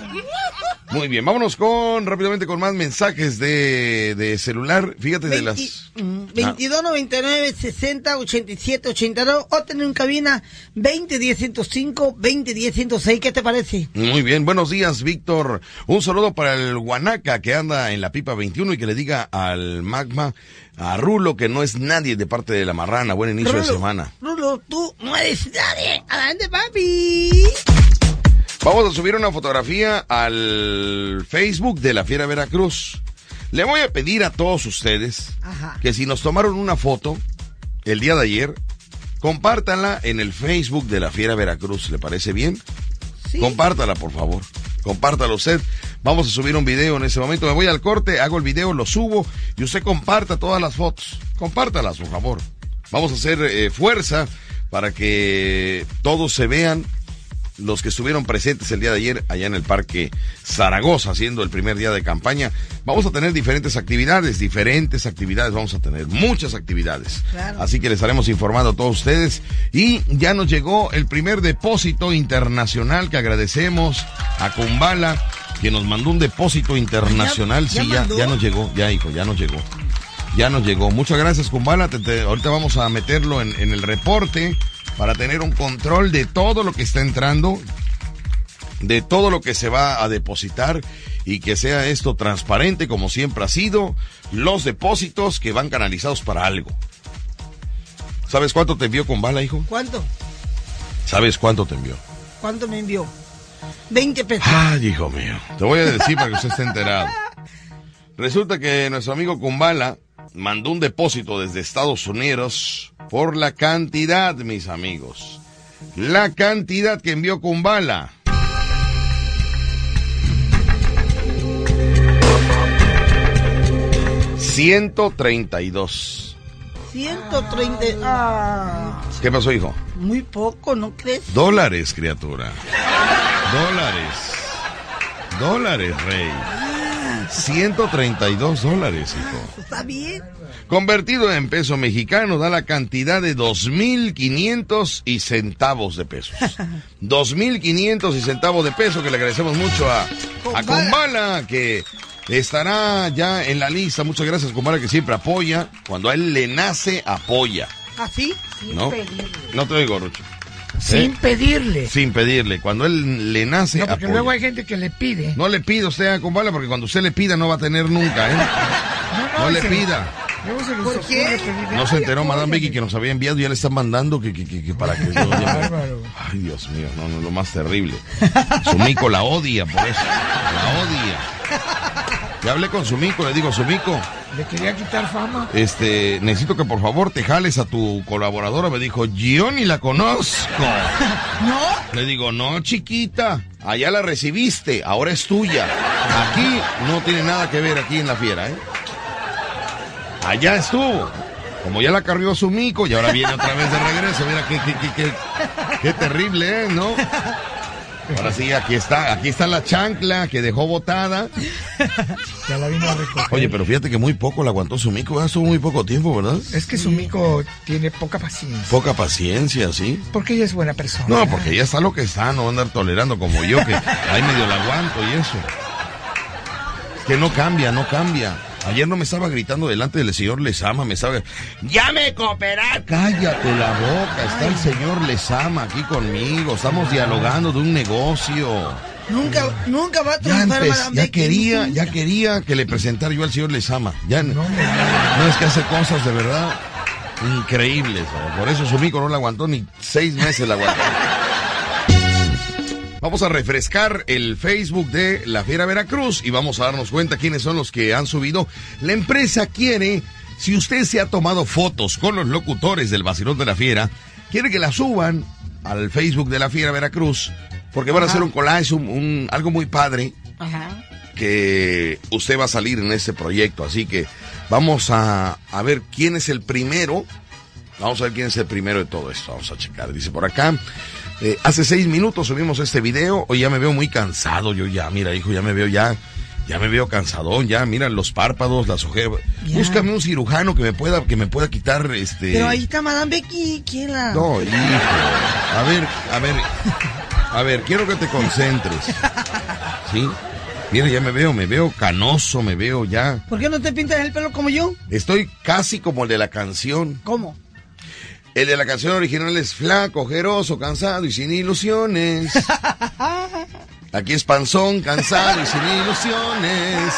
Speaker 1: Muy bien, vámonos con rápidamente con más mensajes de, de celular. Fíjate de las.
Speaker 2: mm, 22 99 60 87 82 o tener en cabina 20 10 105 20 10 106 ¿qué te parece?
Speaker 1: Muy bien, buenos días, Víctor. Un saludo para el Guanaca que anda en la pipa 21 y que le diga al Magma, a Rulo, que no es nadie de parte de la marrana. Buen inicio de semana.
Speaker 2: Rulo, tú no eres nadie. Adelante, papi.
Speaker 1: Vamos a subir una fotografía al Facebook de la Fiera Veracruz. Le voy a pedir a todos ustedes
Speaker 2: Ajá.
Speaker 1: que si nos tomaron una foto el día de ayer, compártanla en el Facebook de la Fiera Veracruz. ¿Le parece bien?
Speaker 2: Sí.
Speaker 1: Compártala, por favor. Compártalo usted. Vamos a subir un video en ese momento. Me voy al corte, hago el video, lo subo y usted comparta todas las fotos. Compártalas, por favor. Vamos a hacer eh, fuerza para que todos se vean los que estuvieron presentes el día de ayer allá en el Parque Zaragoza, haciendo el primer día de campaña. Vamos a tener diferentes actividades, diferentes actividades, vamos a tener muchas actividades.
Speaker 2: Claro.
Speaker 1: Así que les estaremos informando a todos ustedes. Y ya nos llegó el primer depósito internacional que agradecemos a Kumbala, que nos mandó un depósito internacional.
Speaker 2: ¿Ya- ya
Speaker 1: sí, ya, ya nos llegó, ya hijo, ya nos llegó. Ya nos llegó. Muchas gracias, Kumbala. Te- te- ahorita vamos a meterlo en, en el reporte para tener un control de todo lo que está entrando, de todo lo que se va a depositar y que sea esto transparente como siempre ha sido, los depósitos que van canalizados para algo. ¿Sabes cuánto te envió Kumbala, hijo?
Speaker 2: ¿Cuánto?
Speaker 1: ¿Sabes cuánto te envió?
Speaker 2: ¿Cuánto me envió? 20 pesos.
Speaker 1: Ay, hijo mío. Te voy a decir para que usted esté enterado. Resulta que nuestro amigo Kumbala mandó un depósito desde Estados Unidos por la cantidad, mis amigos. La cantidad que envió Kumbala. $132.
Speaker 2: 130. Ah,
Speaker 1: ¿Qué pasó, hijo?
Speaker 2: muy poco, ¿no crees?
Speaker 1: Dólares, criatura. Dólares. Dólares, rey. 132 dólares, hijo.
Speaker 2: Está bien.
Speaker 1: Convertido en peso mexicano da la cantidad de 2.500 y centavos de pesos. 2.500 y centavos de peso que le agradecemos mucho a, a
Speaker 2: Kumbala.
Speaker 1: Que estará ya en la lista. Muchas gracias Kumbala que siempre apoya. Cuando a él le nace, apoya.
Speaker 2: ¿Así?
Speaker 1: ¿No? No te oigo, Rucho.
Speaker 3: Sin
Speaker 1: ¿Eh?
Speaker 3: pedirle.
Speaker 1: Sin pedirle. Cuando él le nace,
Speaker 3: No, porque
Speaker 1: apoya.
Speaker 3: luego hay gente que le pide.
Speaker 1: No le pida usted a Kumbala porque cuando usted le pida no va a tener nunca, ¿eh? No le
Speaker 3: se-
Speaker 1: pida.
Speaker 3: Se
Speaker 2: ¿Por qué?
Speaker 1: No se
Speaker 3: "Ay,
Speaker 1: enteró Madame
Speaker 3: apóyame".
Speaker 1: Becky que nos había enviado y ya le están mandando que, que, que, que para que yo. Ay, Dios mío, no, no, lo más terrible. Sumico la odia por eso. La odia. Ya hablé con Sumico, le digo, Sumico,
Speaker 3: Le quería quitar fama.
Speaker 1: este, necesito que por favor te jales a tu colaboradora. Me dijo, yo ni la conozco.
Speaker 2: ¿No?
Speaker 1: Le digo, no, chiquita, allá la recibiste, ahora es tuya. Aquí no tiene nada que ver aquí en la fiera, ¿eh? Allá estuvo. Como ya la carrió su mico y ahora viene otra vez de regreso. Mira qué, qué, qué, qué, qué terrible, ¿eh? ¿No? Ahora sí, aquí está, aquí está la chancla que dejó botada.
Speaker 3: Ya la vino a recoger.
Speaker 1: Oye, pero fíjate que muy poco la aguantó su mico, estuvo muy poco tiempo, ¿verdad?
Speaker 3: Es que su mico tiene poca paciencia.
Speaker 1: Poca paciencia, ¿sí?
Speaker 3: Porque ella es buena persona.
Speaker 1: No, porque ya está lo que está, no va a andar tolerando como yo, que ahí medio la aguanto y eso. Es que no cambia, no cambia. Ayer no me estaba gritando delante del señor Lezama, me estaba... ¡Ya me cooperar! Cállate la boca, está el señor Lezama aquí conmigo, estamos dialogando de un negocio.
Speaker 2: Nunca, nunca va a
Speaker 1: Ya,
Speaker 2: triunfar
Speaker 1: ya
Speaker 2: Becky.
Speaker 1: quería, ya quería que le presentara yo al señor Lezama. Ya no,
Speaker 3: No,
Speaker 1: es que hace cosas de verdad increíbles. ¿no? Por eso su mico no la aguantó ni seis meses la aguantó. Vamos a refrescar el Facebook de La Fiera Veracruz y vamos a darnos cuenta quiénes son los que han subido. La empresa quiere, si usted se ha tomado fotos con los locutores del Vacilón de la Fiera, quiere que la suban al Facebook de La Fiera Veracruz, porque van a hacer un collage, un- un- algo muy padre,
Speaker 2: Ajá.
Speaker 1: que usted va a salir en ese proyecto. Así que vamos a, a ver quién es el primero. Vamos a ver quién es el primero de todo esto. Vamos a checar. Dice por acá. Eh, hace seis minutos subimos este video. Hoy ya me veo muy cansado. Yo ya, mira, hijo, ya me veo ya. Ya me veo cansadón, ya, mira los párpados, las ojeras. Búscame un cirujano que me pueda, que me pueda quitar este.
Speaker 2: Pero ahí está Madame Becky, ¿quién la...?
Speaker 1: No, hijo. A ver, a ver. A ver, quiero que te concentres. ¿Sí? Mira, ya me veo, me veo canoso, me veo ya.
Speaker 2: ¿Por qué no te pintas el pelo como yo?
Speaker 1: Estoy casi como el de la canción.
Speaker 2: ¿Cómo?
Speaker 1: El de la canción original es flaco, ojeroso, cansado y sin ilusiones. Aquí es panzón, cansado y sin ilusiones.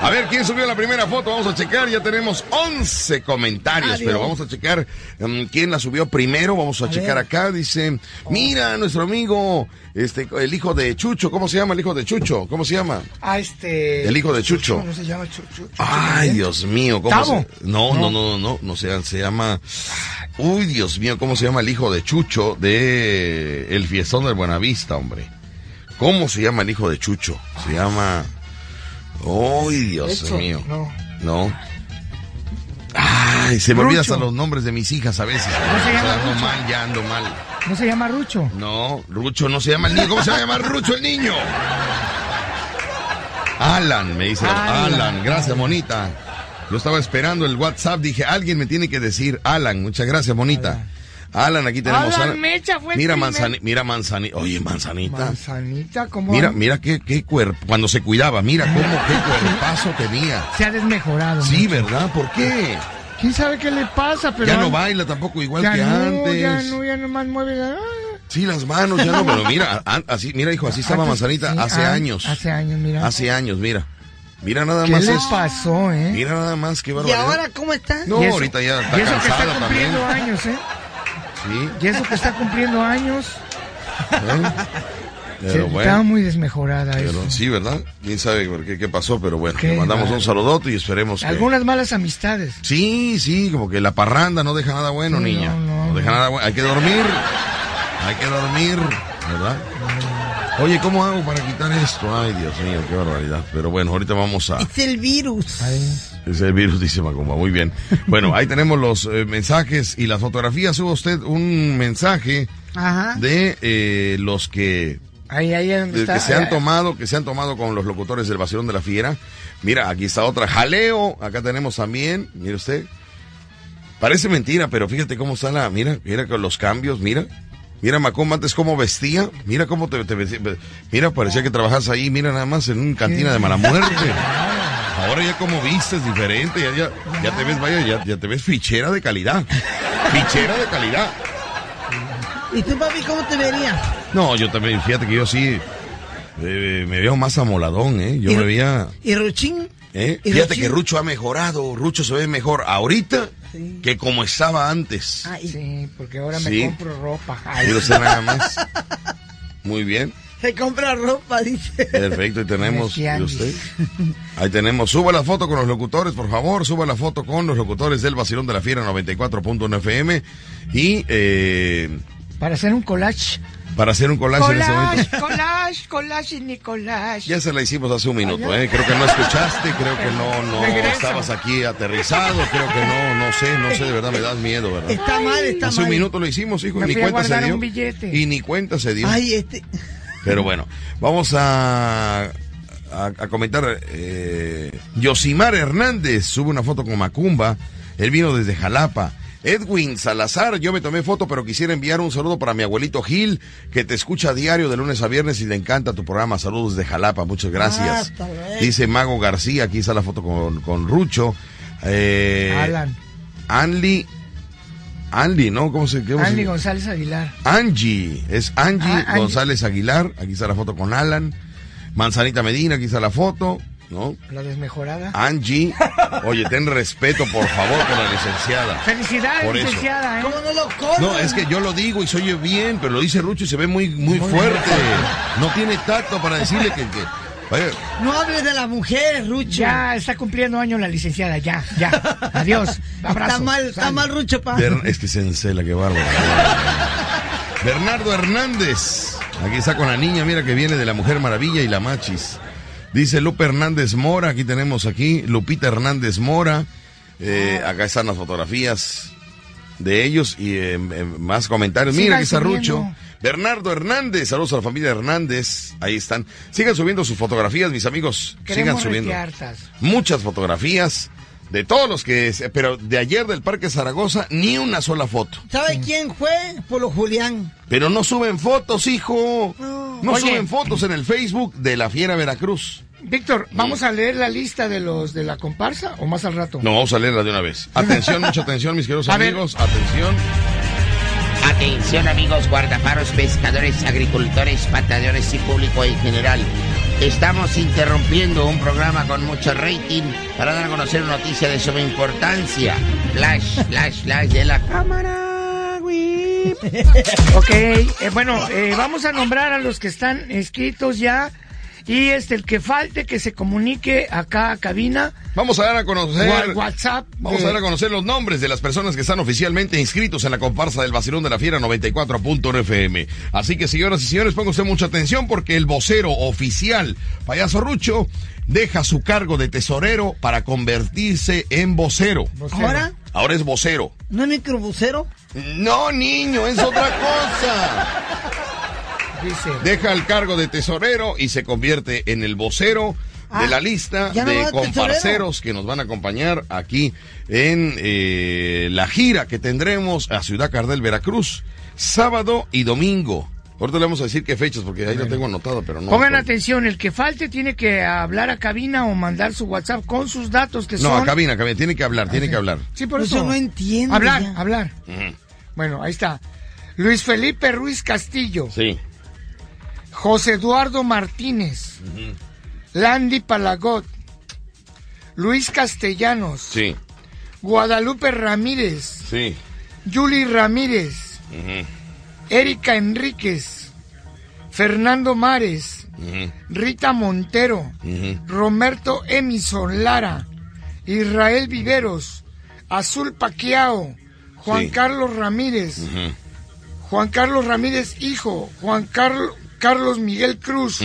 Speaker 1: A ver, ¿quién subió la primera foto? Vamos a checar, ya tenemos 11 comentarios,
Speaker 2: Adiós.
Speaker 1: pero vamos a checar mm, quién la subió primero. Vamos a, checar
Speaker 2: ver.
Speaker 1: acá, dice, mira, nuestro amigo, este, el hijo de Chucho, ¿cómo se llama el hijo de Chucho? ¿Cómo se llama?
Speaker 3: Ah, este.
Speaker 1: El hijo de Chucho.
Speaker 3: No se llama Chucho.
Speaker 1: Ay. Dios mío, ¿cómo se... No, no,
Speaker 3: No.
Speaker 1: no, no, no, no, se, se llama... Uy, Dios mío, ¿cómo se llama el hijo de Chucho de El Fiestón del Buenavista, hombre? ¿Cómo se llama el hijo de Chucho? Se llama... Uy, Dios mío.
Speaker 3: No.
Speaker 1: No. Ay, se me olvidan
Speaker 3: Rucho.
Speaker 1: hasta los nombres de mis hijas a veces.
Speaker 3: ¿Cómo se
Speaker 1: O sea,
Speaker 3: llama
Speaker 1: ando
Speaker 3: Rucho?
Speaker 1: mal, ya ando mal.
Speaker 3: No se llama Rucho.
Speaker 1: No, Rucho no se llama el niño. ¿Cómo se va a llamar Rucho el niño? Alan, me dice. Alan,
Speaker 3: Alan.
Speaker 1: gracias, Monita. Yo estaba esperando el WhatsApp, dije, alguien me tiene que decir Alan. Muchas gracias, Monita. Alan, aquí tenemos
Speaker 3: Alan
Speaker 1: Alan.
Speaker 3: Mecha fue
Speaker 1: Mira, manzanita, mira, manzanita. Oye, manzanita.
Speaker 3: Manzanita, como.
Speaker 1: Mira, mira qué, qué cuerpo. Cuando se cuidaba, mira cómo, qué cuerpazo tenía.
Speaker 3: Se ha desmejorado.
Speaker 1: Sí,
Speaker 3: mucho.
Speaker 1: ¿verdad? ¿Por qué?
Speaker 3: ¿Quién sabe qué le pasa? Pero
Speaker 1: Ya no baila tampoco igual
Speaker 3: ya
Speaker 1: que
Speaker 3: no,
Speaker 1: antes.
Speaker 3: Ya no, ya nomás mueve la...
Speaker 1: Sí, las manos ya no, pero mira, así, mira, hijo, así estaba
Speaker 3: Antes,
Speaker 1: Manzanita
Speaker 3: sí,
Speaker 1: hace
Speaker 3: ah,
Speaker 1: años.
Speaker 3: Hace años, mira.
Speaker 1: Hace años, mira. Mira nada
Speaker 3: ¿Qué
Speaker 1: más
Speaker 3: le
Speaker 1: eso.
Speaker 3: pasó, eh?
Speaker 1: Mira nada más, qué
Speaker 2: ¿Y
Speaker 1: barbaridad.
Speaker 2: ahora cómo está?
Speaker 1: No,
Speaker 3: Y
Speaker 1: ahorita ya está
Speaker 3: y eso que
Speaker 1: cansada
Speaker 3: está cumpliendo
Speaker 1: también.
Speaker 3: años, ¿eh?
Speaker 1: Sí,
Speaker 3: Y eso que está cumpliendo años.
Speaker 1: ¿eh? Pero
Speaker 3: Está
Speaker 1: bueno.
Speaker 3: muy desmejorada
Speaker 1: Pero
Speaker 3: eso.
Speaker 1: sí, ¿verdad? ¿Quién sabe por qué, qué pasó? Pero bueno, le mandamos un saludote y esperemos que...
Speaker 3: Algunas malas amistades.
Speaker 1: Sí, sí, como que la parranda no deja nada bueno,
Speaker 3: Sí,
Speaker 1: niña.
Speaker 3: no, no,
Speaker 1: No, deja
Speaker 3: no.
Speaker 1: nada bueno. Hay que dormir. Hay que dormir, ¿verdad? Oye, ¿cómo hago para quitar esto? Ay, Dios mío, qué barbaridad. Pero bueno, ahorita vamos a...
Speaker 2: Es el virus.
Speaker 1: Es el virus, dice Macumba. Muy bien. Bueno, ahí tenemos los eh, mensajes y las fotografías. Suba usted un mensaje
Speaker 2: Ajá.
Speaker 1: de eh, los que,
Speaker 3: Ahí, ahí donde
Speaker 1: de
Speaker 3: está.
Speaker 1: que se han tomado, que se han tomado con los locutores del Vacilón de la Fiera. Mira, aquí está otra. Jaleo. Acá tenemos también. Mire usted. Parece mentira, pero fíjate cómo está la. Mira, mira con los cambios. Mira. Mira, Macumba, antes cómo vestía. Mira cómo te, te vestía. Mira, parecía que trabajas ahí. Mira, nada más en una cantina de mala muerte. Ahora ya como vistes diferente, ya, ya, ya te ves, vaya, ya, ya te ves fichera de calidad. Fichera de calidad.
Speaker 2: ¿Y tú, papi, cómo te verías?
Speaker 1: No, yo también, fíjate que yo sí eh, me veo más amoladón, ¿eh? Yo me veía...
Speaker 2: ¿Y Ruchín?
Speaker 1: ¿Eh?
Speaker 2: ¿Y
Speaker 1: Fíjate que Rucho ha mejorado, Rucho se ve mejor ahorita
Speaker 2: Sí.
Speaker 1: que como estaba antes.
Speaker 2: Ah, y
Speaker 3: Sí, porque ahora
Speaker 1: Sí.
Speaker 3: me compro ropa. Ay,
Speaker 1: Mire usted nada más. Muy bien,
Speaker 2: se compra ropa, dice.
Speaker 1: perfecto, y tenemos... ¿y usted? Ahí tenemos, suba la foto con los locutores, por favor, suba la foto con los locutores del Vacilón de la Fiera 94.1 FM y... Eh,
Speaker 3: Para hacer un collage.
Speaker 1: para hacer un collage, en ese momento.
Speaker 3: Collage, collage, collage y Nicolás.
Speaker 1: Ya se la hicimos hace un minuto, ¿eh? Creo que no escuchaste, creo que no, no estabas aquí aterrizado, creo que no, no sé, no sé, de verdad me das miedo, ¿verdad?
Speaker 2: Está mal, está
Speaker 1: Hace un
Speaker 2: mal.
Speaker 1: minuto lo hicimos, hijo,
Speaker 3: Me
Speaker 1: y ni cuenta se dio.
Speaker 3: un billete.
Speaker 1: Y ni cuenta se dio.
Speaker 2: Ay, este.
Speaker 1: Pero bueno, vamos a, a, a comentar. Eh, Yosimar Hernández sube una foto con Macumba. Él vino desde Jalapa. Edwin Salazar, yo me tomé foto, pero quisiera enviar un saludo para mi abuelito Gil, que te escucha a diario de lunes a viernes y le encanta tu programa. Saludos de Jalapa, muchas gracias.
Speaker 2: Ah.
Speaker 1: Dice Mago García, aquí está la foto con, con Rucho. Eh,
Speaker 3: Alan.
Speaker 1: Anli, Anli, ¿no? ¿Cómo se llama?
Speaker 3: Andy González Aguilar.
Speaker 1: Angie, es Angie
Speaker 3: Ah, Angie.
Speaker 1: González Aguilar, aquí está la foto con Alan. Manzanita Medina, aquí está la foto, ¿no?
Speaker 3: La desmejorada.
Speaker 1: Angie, oye, ten respeto, por favor, con la licenciada.
Speaker 3: Felicidades,
Speaker 1: Por eso.
Speaker 3: licenciada, ¿eh?
Speaker 2: ¿Cómo no lo conoces?
Speaker 1: No, es que yo lo digo y se oye bien, pero lo dice Rucho y se ve muy, muy fuerte. No tiene tacto para decirle que... que
Speaker 2: No hables de las mujeres, Rucho.
Speaker 3: Ya está cumpliendo años la licenciada, ya, ya. Adiós. Abrazo.
Speaker 2: Está mal, está mal, Rucho, pa.
Speaker 1: Ber- es que se encela, qué bárbaro. Bernardo Hernández. Aquí está con la niña, mira que viene de la Mujer Maravilla y la Machis. Dice Lupe Hernández Mora, aquí tenemos aquí, Lupita Hernández Mora. Eh, acá están las fotografías de ellos y eh, eh, más comentarios. Mira
Speaker 3: Sigan
Speaker 1: que está
Speaker 3: subiendo.
Speaker 1: Rucho. Bernardo Hernández, saludos a la familia Hernández. Ahí están. Sigan subiendo sus fotografías, mis amigos. Sigan
Speaker 3: Queremos
Speaker 1: subiendo
Speaker 3: reteartas.
Speaker 1: muchas fotografías de todos los que, pero de ayer del Parque Zaragoza ni una sola foto.
Speaker 2: ¿Sabe quién fue? Polo Julián.
Speaker 1: Pero no suben fotos, hijo.
Speaker 2: No.
Speaker 1: No
Speaker 3: Oye.
Speaker 1: suben fotos en el Facebook de la Fiera Veracruz.
Speaker 3: Víctor, ¿vamos a leer la lista de los de la comparsa o más al rato?
Speaker 1: No, vamos a leerla de una vez. Atención, mucha atención, mis queridos
Speaker 3: A ver.
Speaker 1: amigos. Atención.
Speaker 5: Atención amigos guardafaros, pescadores, agricultores, patadores y público en general. Estamos interrumpiendo un programa con mucho rating para dar a conocer una noticia de suma importancia. Flash, flash, flash de la cámara.
Speaker 3: Ok, eh, bueno, eh, vamos a nombrar a los que están escritos ya. Y este, el que falte que se comunique acá a cabina
Speaker 1: Vamos a dar a
Speaker 3: o
Speaker 1: conocer.
Speaker 3: al WhatsApp.
Speaker 1: Vamos
Speaker 3: de-
Speaker 1: a dar a conocer los nombres de las personas que están oficialmente inscritos en la comparsa del Vacilón de la Fiera 94.fm. Así que, señoras y señores, ponga usted mucha atención porque el vocero oficial, Payaso Rucho, deja su cargo de tesorero para convertirse en vocero.
Speaker 3: vocero.
Speaker 2: ¿Ahora?
Speaker 1: Ahora es vocero.
Speaker 2: ¿No es microbusero?
Speaker 1: No, niño, es otra cosa.
Speaker 3: Dice.
Speaker 1: Deja el cargo de tesorero y se convierte en el vocero
Speaker 2: Ah,
Speaker 1: de la lista
Speaker 2: no
Speaker 1: de comparceros que nos van a acompañar aquí en eh, la gira que tendremos a Ciudad Cardel, Veracruz, sábado y domingo. Ahorita le vamos a decir qué fechas porque ahí lo tengo anotado, pero no.
Speaker 3: Pongan
Speaker 1: no,
Speaker 3: atención, el que falte tiene que hablar a cabina o mandar su WhatsApp con sus datos que
Speaker 1: No,
Speaker 3: son.
Speaker 1: a cabina, a cabina, tiene que hablar, tiene que hablar.
Speaker 3: Sí, por
Speaker 2: Eso
Speaker 3: eso.
Speaker 2: no entiendo
Speaker 3: Hablar,
Speaker 2: ya.
Speaker 3: hablar. Bueno, ahí está. Luis Felipe Ruiz Castillo.
Speaker 1: Sí.
Speaker 3: José Eduardo Martínez. Landy Palagot. Luis Castellanos.
Speaker 1: Sí,
Speaker 3: Guadalupe Ramírez.
Speaker 1: sí.
Speaker 3: Yuli Ramírez.
Speaker 1: Ujú,
Speaker 3: Erika Enríquez. Fernando Mares. Rita Montero. Roberto Emison Lara. Israel Viveros. Azul Paquiao. Juan
Speaker 1: Sí.
Speaker 3: Carlos Ramírez. Juan Carlos Ramírez Hijo. Juan Carlos Carlos Miguel Cruz.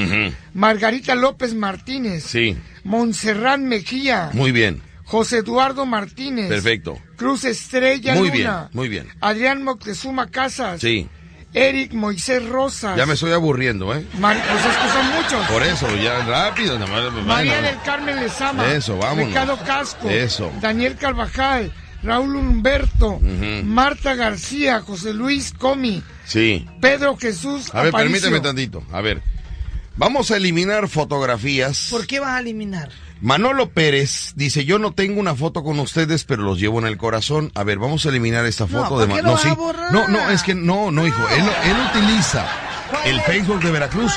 Speaker 3: Margarita López Martínez.
Speaker 1: Sí,
Speaker 3: Montserrat Mejía.
Speaker 1: muy bien.
Speaker 3: José Eduardo Martínez.
Speaker 1: Perfecto.
Speaker 3: Cruz Estrella
Speaker 1: Muy bien,
Speaker 3: Luna.
Speaker 1: muy bien.
Speaker 3: Adrián Moctezuma Casas.
Speaker 1: Sí,
Speaker 3: Eric Moisés Rosas.
Speaker 1: ya me estoy aburriendo, ¿eh?
Speaker 3: Mar- pues es que son muchos.
Speaker 1: Por eso, ya rápido.
Speaker 3: María del Carmen Lezama.
Speaker 1: Eso, vámonos.
Speaker 3: Ricardo Casco.
Speaker 1: Eso.
Speaker 3: Daniel Carvajal. Raúl Humberto. Marta García. José Luis Comi.
Speaker 1: Sí.
Speaker 3: Pedro Jesús
Speaker 1: A ver,
Speaker 3: Aparicio.
Speaker 1: permíteme tantito. A ver. Vamos a eliminar fotografías.
Speaker 2: ¿Por qué vas a eliminar?
Speaker 1: Manolo Pérez dice, yo no tengo una foto con ustedes, pero los llevo en el corazón. A ver, vamos a eliminar esta foto
Speaker 2: ¿por
Speaker 1: de
Speaker 2: qué
Speaker 1: Ma-
Speaker 2: lo
Speaker 1: No, sí. No, no, es que no, no, hijo. Él, él utiliza
Speaker 2: ¿Cuál
Speaker 1: el? Facebook de Veracruz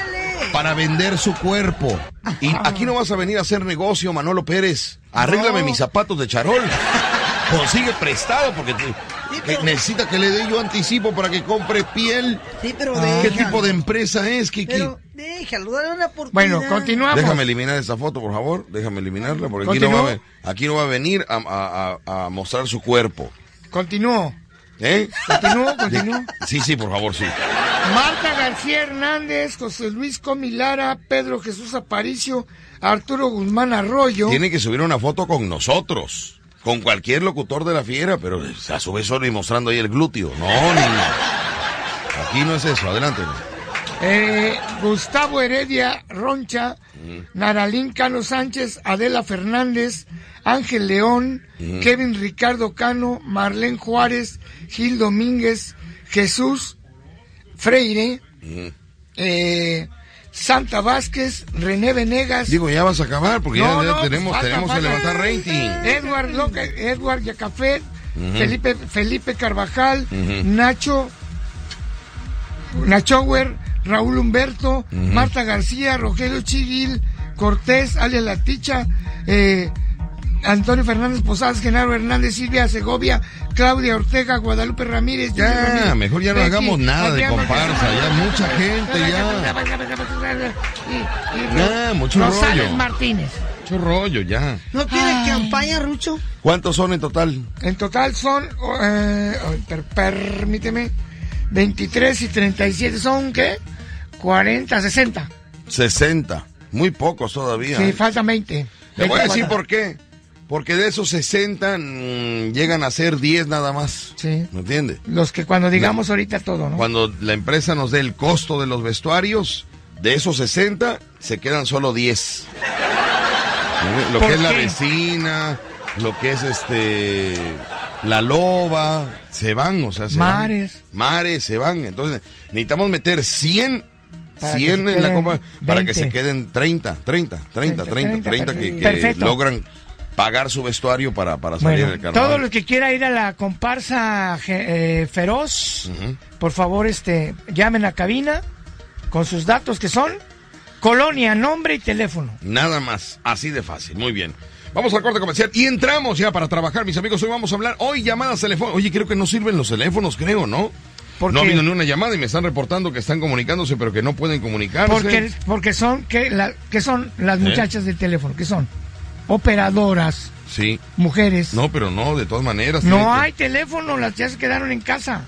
Speaker 1: para vender su cuerpo. Y aquí no vas a venir a hacer negocio, Manolo Pérez. Arréglame
Speaker 2: No.
Speaker 1: mis zapatos de charol. Consigue prestado porque te-
Speaker 2: Sí,
Speaker 1: que
Speaker 2: pero-
Speaker 1: necesita que le dé yo anticipo para que compre piel.
Speaker 2: Sí, pero
Speaker 1: ¿Qué
Speaker 2: déjalo.
Speaker 1: tipo de empresa es, Kiki?
Speaker 2: Pero déjalo, dale una oportunidad.
Speaker 3: Bueno, continuamos.
Speaker 1: Déjame eliminar esta foto, por favor. Déjame eliminarla, porque aquí no, va a, ve- aquí no va a venir a, a- a- a mostrar su cuerpo.
Speaker 3: Continúo.
Speaker 1: ¿Eh?
Speaker 3: Continúo, continúo.
Speaker 1: Sí, sí, por favor, sí.
Speaker 3: Marta García Hernández, José Luis Comilara, Pedro Jesús Aparicio, Arturo Guzmán Arroyo.
Speaker 1: Tiene que subir una foto con nosotros. Con cualquier locutor de la fiera, pero a su vez solo y mostrando ahí el glúteo. No, niño. Aquí no es eso. Adelante.
Speaker 3: Eh, Gustavo Heredia Roncha, Naralín Cano Sánchez, Adela Fernández, Ángel León, Kevin Ricardo Cano, Marlene Juárez, Gil Domínguez, Jesús Freire, eh, Santa Vázquez, René Venegas,
Speaker 1: Digo, ya vas a acabar porque
Speaker 3: No,
Speaker 1: ya,
Speaker 3: no,
Speaker 1: tenemos, tenemos que levantar rating.
Speaker 3: Edward Loca- Edward Yacafet, Felipe, Felipe Carvajal, Nacho, Nachower, Raúl Humberto, Marta García, Rogelio Chiguil, Cortés, alias La Ticha, eh, Antonio Fernández Posadas, Genaro Hernández, Silvia Segovia, Claudia Ortega, Guadalupe Ramírez.
Speaker 1: Ya,
Speaker 3: Ramírez,
Speaker 1: mejor ya no
Speaker 3: Becky,
Speaker 1: hagamos nada de comparsa, ya mucha gente, ya. Ya, mucho
Speaker 3: Rosales
Speaker 1: rollo.
Speaker 3: Martínez.
Speaker 1: Mucho rollo, ya.
Speaker 2: ¿No tiene campaña, Rucho?
Speaker 1: ¿Cuántos son en total?
Speaker 3: En total son, oh, eh, per- permíteme, 23 y 37 son, ¿qué? 40, 60.
Speaker 1: 60. Muy pocos todavía.
Speaker 3: Sí,
Speaker 1: ¿eh?
Speaker 3: faltan 20.
Speaker 1: Le voy a decir
Speaker 3: 24.
Speaker 1: por qué. Porque de esos 60 mm, llegan a ser 10 nada más.
Speaker 3: Sí.
Speaker 1: ¿Me entiende?
Speaker 3: Los que cuando digamos ahorita todo, ¿no?
Speaker 1: Cuando la empresa nos dé el costo de los vestuarios, de esos 60 se quedan solo 10. ¿Eh? Lo
Speaker 3: ¿Por
Speaker 1: que es la
Speaker 3: qué?
Speaker 1: vecina, lo que es este la loba, se van, o sea, se
Speaker 3: Mares.
Speaker 1: van. Mares se van. Entonces, necesitamos meter 100
Speaker 3: Para que
Speaker 1: 100
Speaker 3: se
Speaker 1: en la compra para que
Speaker 3: 20.
Speaker 1: se queden 30, 30, 30, 30, 30 que, que
Speaker 3: Perfecto.
Speaker 1: logran pagar su vestuario para, para salir
Speaker 3: Bueno,
Speaker 1: del carnaval.
Speaker 3: todo lo que quiera ir a la comparsa eh, feroz, por favor, este, llamen a cabina con sus datos que son colonia, nombre y teléfono.
Speaker 1: Nada más, así de fácil, muy bien. Vamos al corte comercial y entramos ya para trabajar, mis amigos. Hoy vamos a hablar, hoy llamadas telefónicas. Oye, creo que no sirven los teléfonos, creo, ¿no?
Speaker 3: ¿Por
Speaker 1: no ha habido ni una llamada y me están reportando que están comunicándose, pero que no pueden comunicarse.
Speaker 3: Porque, porque son, ¿qué, la, qué son las
Speaker 1: ¿Eh?
Speaker 3: muchachas del teléfono? ¿Qué son? Operadoras,
Speaker 1: Sí.
Speaker 3: mujeres.
Speaker 1: No, pero no, de todas maneras.
Speaker 3: No
Speaker 1: que-
Speaker 3: hay teléfono, las ya se quedaron en casa.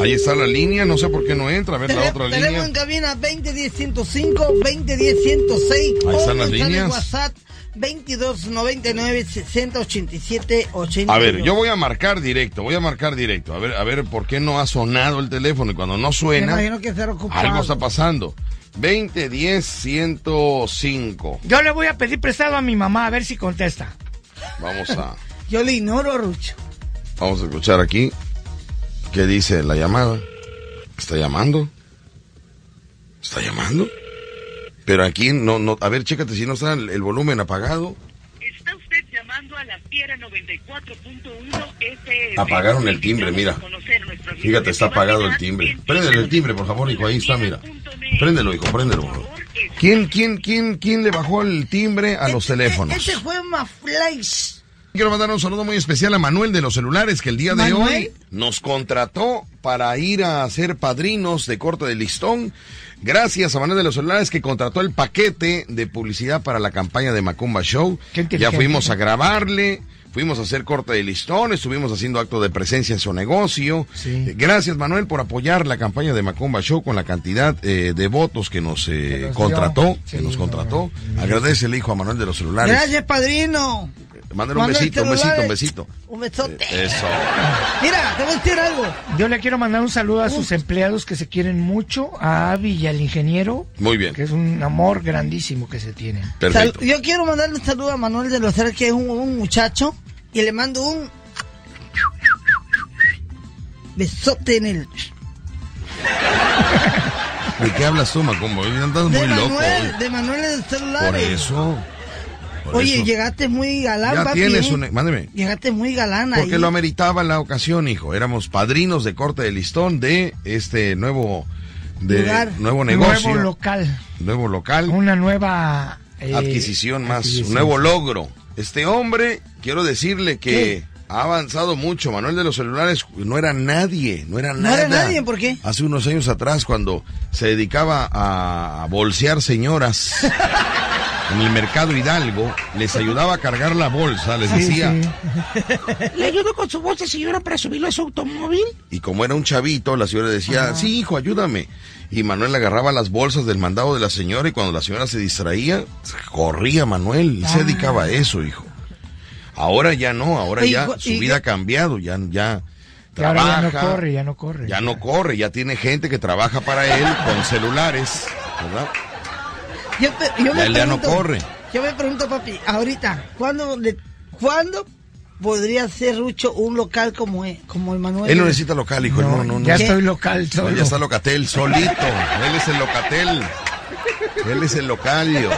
Speaker 1: Ahí está la línea, no sé por qué no entra. A ver la
Speaker 2: Tele-
Speaker 1: otra
Speaker 2: Tenemos
Speaker 1: línea.
Speaker 2: en cabina 2010-105, 2010-106.
Speaker 1: Ahí están las líneas.
Speaker 2: WhatsApp 2299-6087-80.
Speaker 1: A ver, yo voy a marcar directo, voy a marcar directo. A ver, a ver por qué no ha sonado el teléfono y cuando no
Speaker 2: Me
Speaker 1: suena,
Speaker 2: imagino que
Speaker 1: algo está pasando. 20, 10, 105.
Speaker 3: Yo le voy a pedir prestado a mi mamá a ver si contesta.
Speaker 1: Vamos a,
Speaker 2: Yo le ignoro, Rucho.
Speaker 1: vamos a escuchar aquí. ¿Qué dice la llamada? ¿Está llamando? ¿Está llamando? Pero aquí no, no, a ver, chécate si no está el, el volumen apagado.
Speaker 6: Está usted llamando a la Fiera 94.1 FM.
Speaker 1: Apagaron el timbre, mira. Fíjate, está apagado el timbre. Préndele el timbre, por favor, hijo, ahí está, mira. Préndelo, hijo, préndelo. ¿Quién, quién, quién, quién le bajó el timbre a los teléfonos?
Speaker 2: Ese fue Maflash.
Speaker 1: Quiero mandar un saludo muy especial a Manuel de los celulares que el día de
Speaker 2: ¿Manuel?
Speaker 1: hoy nos contrató para ir a ser padrinos de corte de listón. Gracias a Manuel de los celulares que contrató el paquete de publicidad para la campaña de Macumba Show. Ya fuimos a grabarle. Fuimos a hacer corte de listón, estuvimos haciendo acto de presencia en su negocio.
Speaker 3: Sí.
Speaker 1: Eh, Gracias Manuel por apoyar la campaña de Macumba Show con la cantidad eh, de votos que nos, eh,
Speaker 3: nos
Speaker 1: contrató,
Speaker 3: Sí,
Speaker 1: que nos
Speaker 3: no,
Speaker 1: contrató.
Speaker 3: no.
Speaker 1: Agradecele hijo a Manuel de los celulares.
Speaker 2: Gracias, padrino.
Speaker 1: Mándale un besito, un besito, un besito.
Speaker 2: Un besote.
Speaker 1: Eso.
Speaker 2: Mira, te voy a decir algo.
Speaker 3: Yo le quiero mandar un saludo a sus empleados que se quieren mucho, a Avi y al ingeniero,
Speaker 1: Muy bien.
Speaker 3: que es un amor grandísimo que se tienen.
Speaker 1: Perfecto.
Speaker 2: Sal- yo quiero mandarle un saludo a Manuel de los que es un, un muchacho, y le mando un besote en el
Speaker 1: ¿De qué hablas tú, Macumbo? Hoy Andas muy
Speaker 2: de
Speaker 1: loco.
Speaker 2: Manuel,
Speaker 1: hoy.
Speaker 2: de Manuel de los celulares.
Speaker 1: Por eso. Por
Speaker 2: Oye,
Speaker 1: eso.
Speaker 2: llegaste muy galán,
Speaker 1: Ya
Speaker 2: papi.
Speaker 1: tienes
Speaker 2: ¿eh?
Speaker 1: un... Mándeme.
Speaker 2: Llegaste muy galán ahí.
Speaker 1: Porque lo ameritaba la ocasión, hijo. Éramos padrinos de corte de listón de este nuevo... De
Speaker 2: Lugar.
Speaker 1: nuevo negocio.
Speaker 3: Nuevo local,
Speaker 1: nuevo local.
Speaker 3: una nueva eh,
Speaker 1: adquisición más.
Speaker 3: adquisición.
Speaker 1: Un nuevo logro. Este hombre, quiero decirle que...
Speaker 2: ¿Qué?
Speaker 1: Ha avanzado mucho. Manuel de los celulares no era nadie, no era
Speaker 2: No
Speaker 1: nada.
Speaker 2: era nadie, ¿por qué?
Speaker 1: Hace unos años atrás, cuando se dedicaba a bolsear señoras. en el mercado Hidalgo, les ayudaba a cargar la bolsa, les decía,
Speaker 5: ¿Le ayudo con su bolsa, señora, para subirlo a su automóvil?
Speaker 1: y como era un chavito, la señora decía, sí, hijo, ayúdame. Y Manuel agarraba las bolsas del mandado de la señora y cuando la señora se distraía, corría Manuel, y se dedicaba a eso, hijo. Ahora ya no, ahora ya su
Speaker 2: y-
Speaker 1: vida ha cambiado, ya, ya
Speaker 3: Y ahora ya no
Speaker 1: trabaja,
Speaker 3: corre, ya no corre.
Speaker 1: ya no corre, ya tiene gente que trabaja para él con celulares, ¿verdad?
Speaker 2: Yo, te- yo
Speaker 1: Ya
Speaker 2: me
Speaker 1: ya no
Speaker 2: pregunto-
Speaker 1: corre.
Speaker 2: Yo me pregunto, papi, ahorita, ¿cuándo, le- ¿cuándo podría ser Rucho un local como, e- como el Manuel?
Speaker 1: Él no necesita local, hijo, no, no, no.
Speaker 3: ya estoy local
Speaker 1: No,
Speaker 3: solo.
Speaker 1: ya está Locatel, solito. Él es el Locatel. Él es el localio.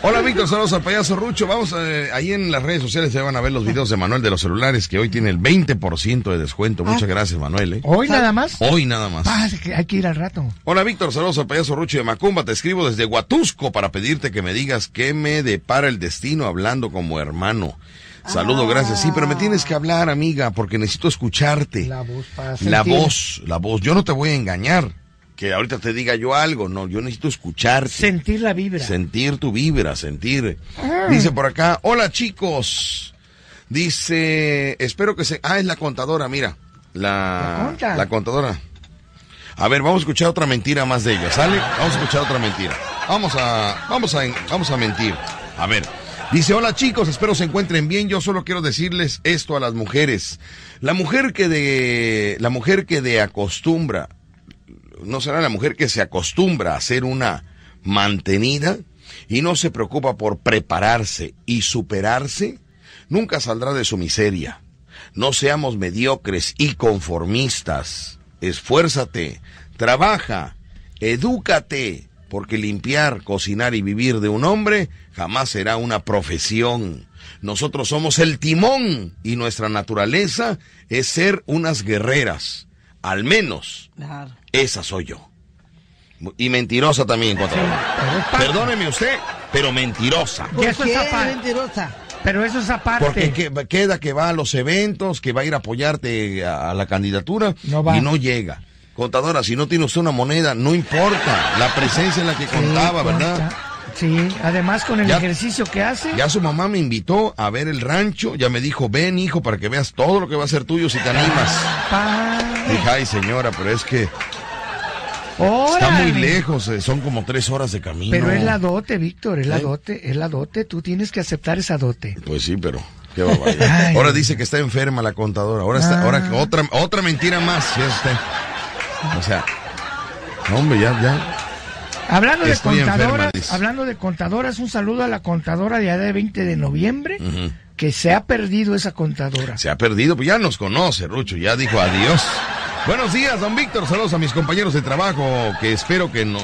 Speaker 1: Hola Víctor, saludos al payaso Rucho. Vamos, eh, ahí en las redes sociales se van a ver los videos de Manuel de los celulares que hoy tiene el 20% de descuento. Muchas gracias Manuel. ¿eh?
Speaker 3: ¿Hoy nada más?
Speaker 1: Hoy nada más.
Speaker 3: Ah, es que hay que ir al rato.
Speaker 1: Hola Víctor, saludos al payaso Rucho de Macumba. Te escribo desde Huatusco para pedirte que me digas qué me depara el destino hablando como hermano. Saludo, gracias. Sí, pero me tienes que hablar, amiga, porque necesito escucharte.
Speaker 3: La voz para
Speaker 1: La
Speaker 3: sentir.
Speaker 1: voz, la voz. Yo no te voy a engañar. Que ahorita te diga yo algo. No, yo necesito escucharte.
Speaker 3: Sentir la vibra.
Speaker 1: Sentir tu vibra, sentir.
Speaker 3: Ah.
Speaker 1: Dice por acá, hola chicos. Dice, espero que se... Ah, es la contadora, mira.
Speaker 3: La
Speaker 1: La,
Speaker 3: conta.
Speaker 1: la contadora. A ver, vamos a escuchar otra mentira más de ella, ¿sale? Vamos a escuchar otra mentira. Vamos a, vamos a, vamos a mentir. A ver. Dice, hola chicos, espero se encuentren bien. Yo solo quiero decirles esto a las mujeres. La mujer que de, la mujer que de acostumbra, no será la mujer que se acostumbra a ser una mantenida y no se preocupa por prepararse y superarse, nunca saldrá de su miseria. No seamos mediocres y conformistas. Esfuérzate, trabaja, edúcate, porque limpiar, cocinar y vivir de un hombre jamás será una profesión. Nosotros somos el timón y nuestra naturaleza es ser unas guerreras. Al menos
Speaker 2: Claro.
Speaker 1: esa soy yo. Y mentirosa también,
Speaker 3: parte.
Speaker 1: Perdóneme usted, pero mentirosa.
Speaker 3: Y
Speaker 2: ¿Por
Speaker 3: eso
Speaker 2: qué
Speaker 3: es aparte.
Speaker 2: mentirosa?
Speaker 3: Pero eso es aparte.
Speaker 1: Porque que- queda que va a los eventos, que va a ir a apoyarte a, a la candidatura
Speaker 3: No va.
Speaker 1: y no llega. Contadora, si no tiene usted una moneda, no importa. La presencia en la que
Speaker 3: Sí,
Speaker 1: contaba. ¿verdad?
Speaker 3: Sí, además con el
Speaker 1: Ya-
Speaker 3: ejercicio que hace.
Speaker 1: Ya su mamá me invitó a ver el rancho, ya me dijo, ven hijo, para que veas todo lo que va a ser tuyo si te animas.
Speaker 3: pa-
Speaker 1: Dije, ay señora, pero es que está muy lejos, eh, son como tres horas de camino.
Speaker 3: Pero es la dote, Víctor, es la
Speaker 1: ¿Eh?
Speaker 3: dote, es la dote. Tú tienes que aceptar esa dote.
Speaker 1: Pues sí, pero qué.
Speaker 3: Ay.
Speaker 1: Ahora dice que está enferma la contadora. Ahora está,
Speaker 3: Ah.
Speaker 1: ahora que otra otra mentira más, sí. O sea, hombre, ya ya.
Speaker 3: Hablando de
Speaker 1: Estoy
Speaker 3: contadoras, hablando de contadoras, un saludo a la contadora de allá de 20 de noviembre,
Speaker 1: Ujú.
Speaker 3: Que se ha perdido esa contadora.
Speaker 1: Se ha perdido, pues ya nos conoce, Rucho, ya dijo adiós. Buenos días, don Víctor. Saludos a mis compañeros de trabajo, que espero que no,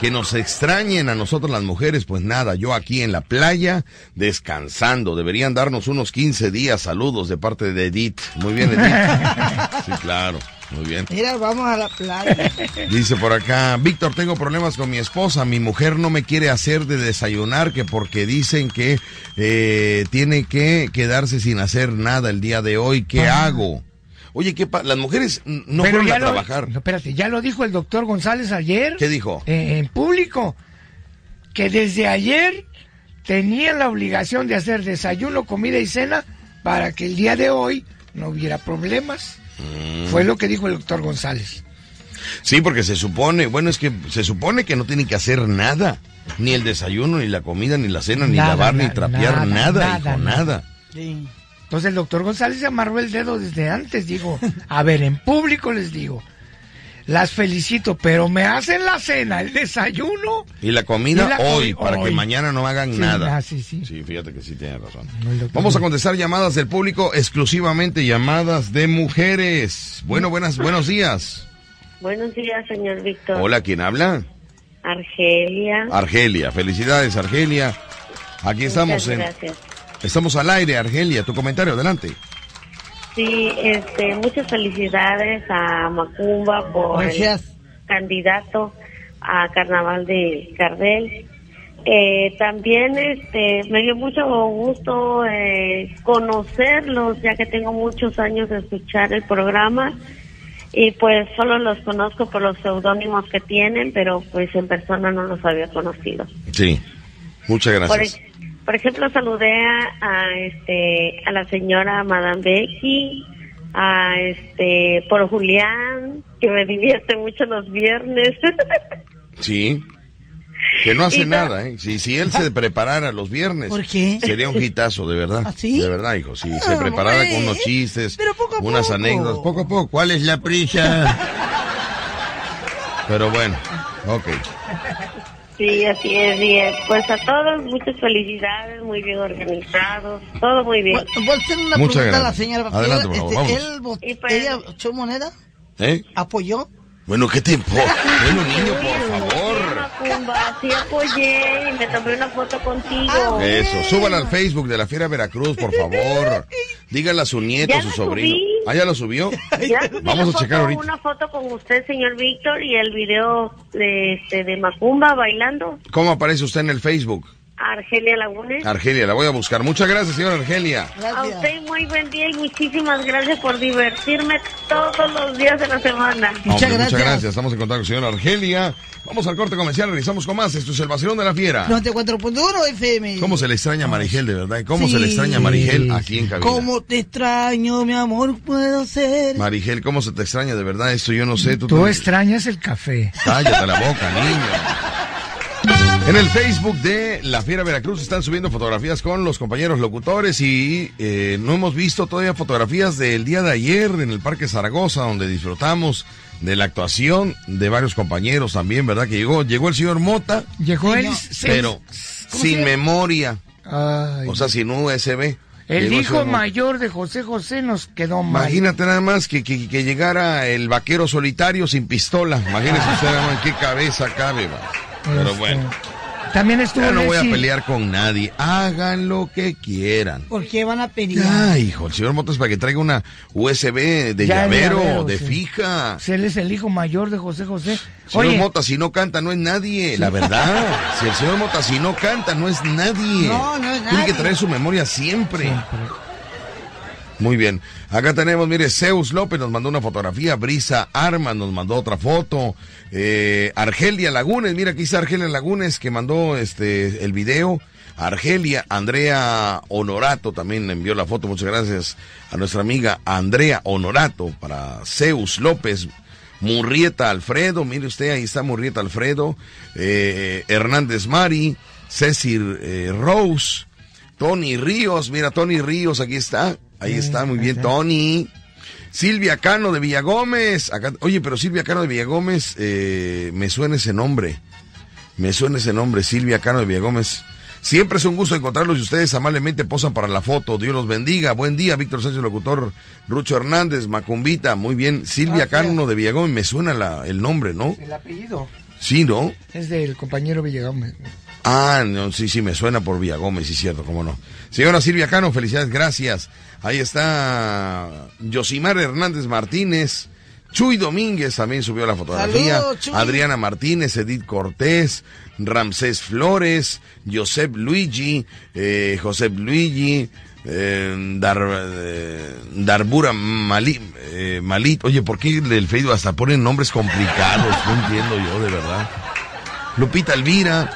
Speaker 1: que nos extrañen a nosotros las mujeres. Pues nada, yo aquí en la playa, descansando. Deberían darnos unos 15 días. Saludos de parte de Edith. Muy bien, Edith. Sí, claro. Muy bien.
Speaker 2: Mira, vamos a la playa.
Speaker 1: Dice por acá, Víctor, tengo problemas con mi esposa. Mi mujer no me quiere hacer de desayunar que porque dicen que eh, tiene que quedarse sin hacer nada el día de hoy. ¿Qué hago? Oye, ¿qué pa- las mujeres no
Speaker 3: Pero
Speaker 1: fueron a
Speaker 3: lo-
Speaker 1: trabajar.
Speaker 3: no, espérate, ya lo dijo el doctor González ayer.
Speaker 1: ¿Qué dijo?
Speaker 3: eh, en público. Que desde ayer tenían la obligación de hacer desayuno, comida y cena para que el día de hoy no hubiera problemas.
Speaker 1: Mm.
Speaker 3: Fue lo que dijo el doctor González.
Speaker 1: Sí, porque se supone, bueno, es que se supone que no tienen que hacer nada. Ni el desayuno, ni la comida, ni la cena, ni
Speaker 3: Nada,
Speaker 1: lavar, ni trapear,
Speaker 3: nada,
Speaker 1: nada,
Speaker 3: nada,
Speaker 1: hijo,
Speaker 3: nada.
Speaker 1: nada.
Speaker 2: Sí.
Speaker 3: Entonces el doctor González se amarró el dedo desde antes, digo, a ver, en público les digo, las felicito, pero me hacen la cena, el desayuno.
Speaker 1: Y la comida
Speaker 3: Y la
Speaker 1: hoy,
Speaker 3: comi-
Speaker 1: para que mañana no hagan
Speaker 3: Sí,
Speaker 1: nada.
Speaker 3: ah, sí, sí.
Speaker 1: Sí, fíjate que sí tiene razón.
Speaker 3: No,
Speaker 1: Vamos a contestar llamadas del público, exclusivamente llamadas de mujeres. Bueno, buenas, buenos días.
Speaker 7: Buenos días, señor Víctor.
Speaker 1: Hola, ¿quién habla?
Speaker 7: Argelia.
Speaker 1: Argelia. Felicidades, Argelia. Aquí estamos
Speaker 7: Muchas
Speaker 1: en,
Speaker 7: gracias.
Speaker 1: estamos al aire, Argelia. Tu comentario, adelante.
Speaker 7: Sí, este, muchas felicidades a Macumba por
Speaker 2: Gracias.
Speaker 7: el candidato a Carnaval de Cardel. Eh, también este, me dio mucho gusto eh, conocerlos, ya que tengo muchos años de escuchar el programa y pues solo los conozco por los seudónimos que tienen, pero pues en persona no los había conocido.
Speaker 1: Sí. Muchas
Speaker 7: Por,
Speaker 1: gracias.
Speaker 7: ej- por ejemplo, saludé a, a, este a la señora Madame Becky, a este por Julián, que me divierte mucho los viernes.
Speaker 1: Sí. Que no hace nada, ¿eh? Si, si él se preparara los viernes,
Speaker 2: ¿Por qué?
Speaker 1: sería un hitazo, de verdad.
Speaker 2: ¿Ah, sí?
Speaker 1: De verdad, hijo. Si
Speaker 2: Ah,
Speaker 1: se preparara
Speaker 2: hombre.
Speaker 1: con unos chistes,
Speaker 2: Pero poco a
Speaker 1: unas
Speaker 2: poco.
Speaker 1: anécdotas, poco a poco. ¿Cuál es la prisa? Pero bueno, ok.
Speaker 7: Sí, así es, bien. Pues a todos muchas felicidades, muy bien organizados, todo muy bien.
Speaker 2: ¿Puedo hacer una
Speaker 1: Muchas
Speaker 2: pregunta a la
Speaker 1: gracias.
Speaker 2: señora?
Speaker 1: Adelante, por favor, vamos.
Speaker 2: ¿él
Speaker 7: pues-
Speaker 2: ¿Ella echó moneda?
Speaker 1: ¿Eh?
Speaker 2: ¿Apoyó?
Speaker 1: Bueno, ¿qué te importa? Bueno, niño, por favor.
Speaker 7: Macumba, sí apoyé y me tomé una foto contigo.
Speaker 1: Eso, súbala al Facebook de la Fiera Veracruz, por favor. Dígale a su nieto, a su sobrino.
Speaker 7: subí.
Speaker 1: ¿Ah, ya lo subió?
Speaker 7: Ya
Speaker 1: Vamos a checar ahorita.
Speaker 7: Una foto con usted, señor Víctor, y el video de, este, de Macumba bailando.
Speaker 1: ¿Cómo aparece usted en el Facebook?
Speaker 7: Argelia Lagunes.
Speaker 1: Argelia, la voy a buscar. Muchas gracias, señora Argelia.
Speaker 7: A usted muy buen día y muchísimas gracias por divertirme todos los días de la semana.
Speaker 2: Muchas
Speaker 1: Hombre,
Speaker 2: gracias.
Speaker 1: Muchas gracias. Estamos en contacto con señora Argelia. Vamos al corte comercial, realizamos con más. Esto es el vacilón de la fiera.
Speaker 2: 94.1 FM.
Speaker 1: ¿Cómo se le extraña a Marigel, de verdad? ¿Cómo se le extraña a Marigel aquí en cabina?
Speaker 2: ¿Cómo te extraño, mi amor, puedo ser?
Speaker 1: Marigel, ¿cómo se te extraña de verdad? Esto yo no sé. Tú,
Speaker 3: Tú
Speaker 1: te-
Speaker 3: extrañas el café.
Speaker 1: Cállate la boca, niño. En el Facebook de La Fiera Veracruz están subiendo fotografías con los compañeros locutores y eh, no hemos visto todavía fotografías del día de ayer en el Parque Zaragoza, donde disfrutamos de la actuación de varios compañeros también, ¿verdad? Que llegó, llegó el señor Mota,
Speaker 3: Llegó él,
Speaker 1: pero sin memoria,
Speaker 3: Ay,
Speaker 1: o sea, sin USB.
Speaker 3: el
Speaker 1: Llegó
Speaker 3: hijo mayor de José José nos quedó mal.
Speaker 1: Imagínate nada más que, que, que llegara el vaquero solitario sin pistola. Imagínese usted nada más en qué cabeza cabe, va. Pero
Speaker 3: Este,
Speaker 1: bueno.
Speaker 3: También estuvo
Speaker 1: Ya no voy a pelear con nadie. Hagan lo que quieran.
Speaker 2: ¿Por qué van a pelear?
Speaker 1: Ay, hijo, el señor Motos para que traiga una USB de
Speaker 3: Ya,
Speaker 1: llavero,
Speaker 3: llavero,
Speaker 1: de
Speaker 3: sí.
Speaker 1: fija.
Speaker 3: Pues Él es el hijo mayor de José José.
Speaker 1: Señor
Speaker 3: Oye,
Speaker 1: Mota, si no canta, no es nadie, la verdad. Si el señor Mota, si no canta, no es nadie.
Speaker 2: No, no es
Speaker 1: Tiene que
Speaker 2: nadie.
Speaker 1: traer su memoria siempre. Muy bien. Acá tenemos, mire, Zeus López nos mandó una fotografía, Brisa Arma nos mandó otra foto, eh, Argelia Lagunes, mira aquí está Argelia Lagunes que mandó este el video. Argelia, Andrea Honorato también envió la foto. Muchas gracias a nuestra amiga Andrea Honorato para Zeus López. Murrieta Alfredo, mire usted, ahí está Murrieta Alfredo, eh, Hernández Mari, Cecil eh, Rose, Tony Ríos, mira Tony Ríos, aquí está, ahí está, muy bien Tony. Silvia Cano de Villagómez, acá, oye, pero Silvia Cano de Villagómez, eh, me suena ese nombre, me suena ese nombre, Silvia Cano de Villagómez. Siempre es un gusto encontrarlos y ustedes amablemente posan para la foto. Dios los bendiga. Buen día, Víctor Sánchez, locutor. Rucho Hernández, Macumbita. Muy bien. Silvia Cano de Villagómez, me suena la- el nombre, ¿no?
Speaker 3: el apellido
Speaker 1: Sí, ¿no?
Speaker 3: es del compañero Villegas.
Speaker 1: Ah, no, sí, sí, me suena por Villagómez, sí, cierto, cómo no. Señora Silvia Cano, felicidades, gracias. Ahí está Yosimar Hernández Martínez. Chuy Domínguez también subió la fotografía.
Speaker 2: Saludos.
Speaker 1: Adriana Martínez, Edith Cortés, Ramsés Flores, Josep Luigi, eh, Josep Luigi, eh, Dar, eh, Darbura Mali- eh, Malit. Oye, ¿por qué el Facebook hasta ponen nombres complicados? No entiendo yo, de verdad. Lupita Elvira,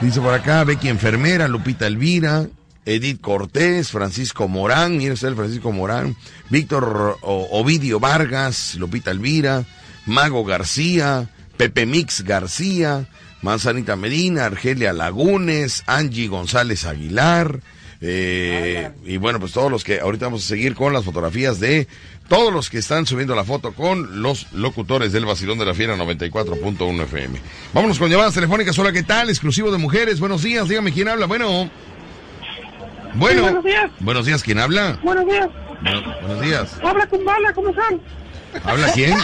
Speaker 1: Dice por acá, Becky Enfermera, Lupita Elvira, Edith Cortés, Francisco Morán, mire usted el Francisco Morán, Víctor Ovidio Vargas, Lupita Elvira, Mago García, Pepe Mix García, Manzanita Medina, Argelia Lagunes, Angie González Aguilar, eh, y bueno, pues todos los que ahorita vamos a seguir con las fotografías de todos los que están subiendo la foto con los locutores del Vacilón de la Fiera 94.1 FM. Vámonos con llamadas telefónicas. Hola, ¿qué tal? Exclusivo de mujeres. Buenos días. Dígame quién habla. Bueno. Bueno.
Speaker 8: buenos días.
Speaker 1: Buenos días. ¿Quién habla?
Speaker 8: Buenos días.
Speaker 1: Bueno, buenos días.
Speaker 8: Habla con Bala, ¿cómo están?
Speaker 1: ¿Habla quién?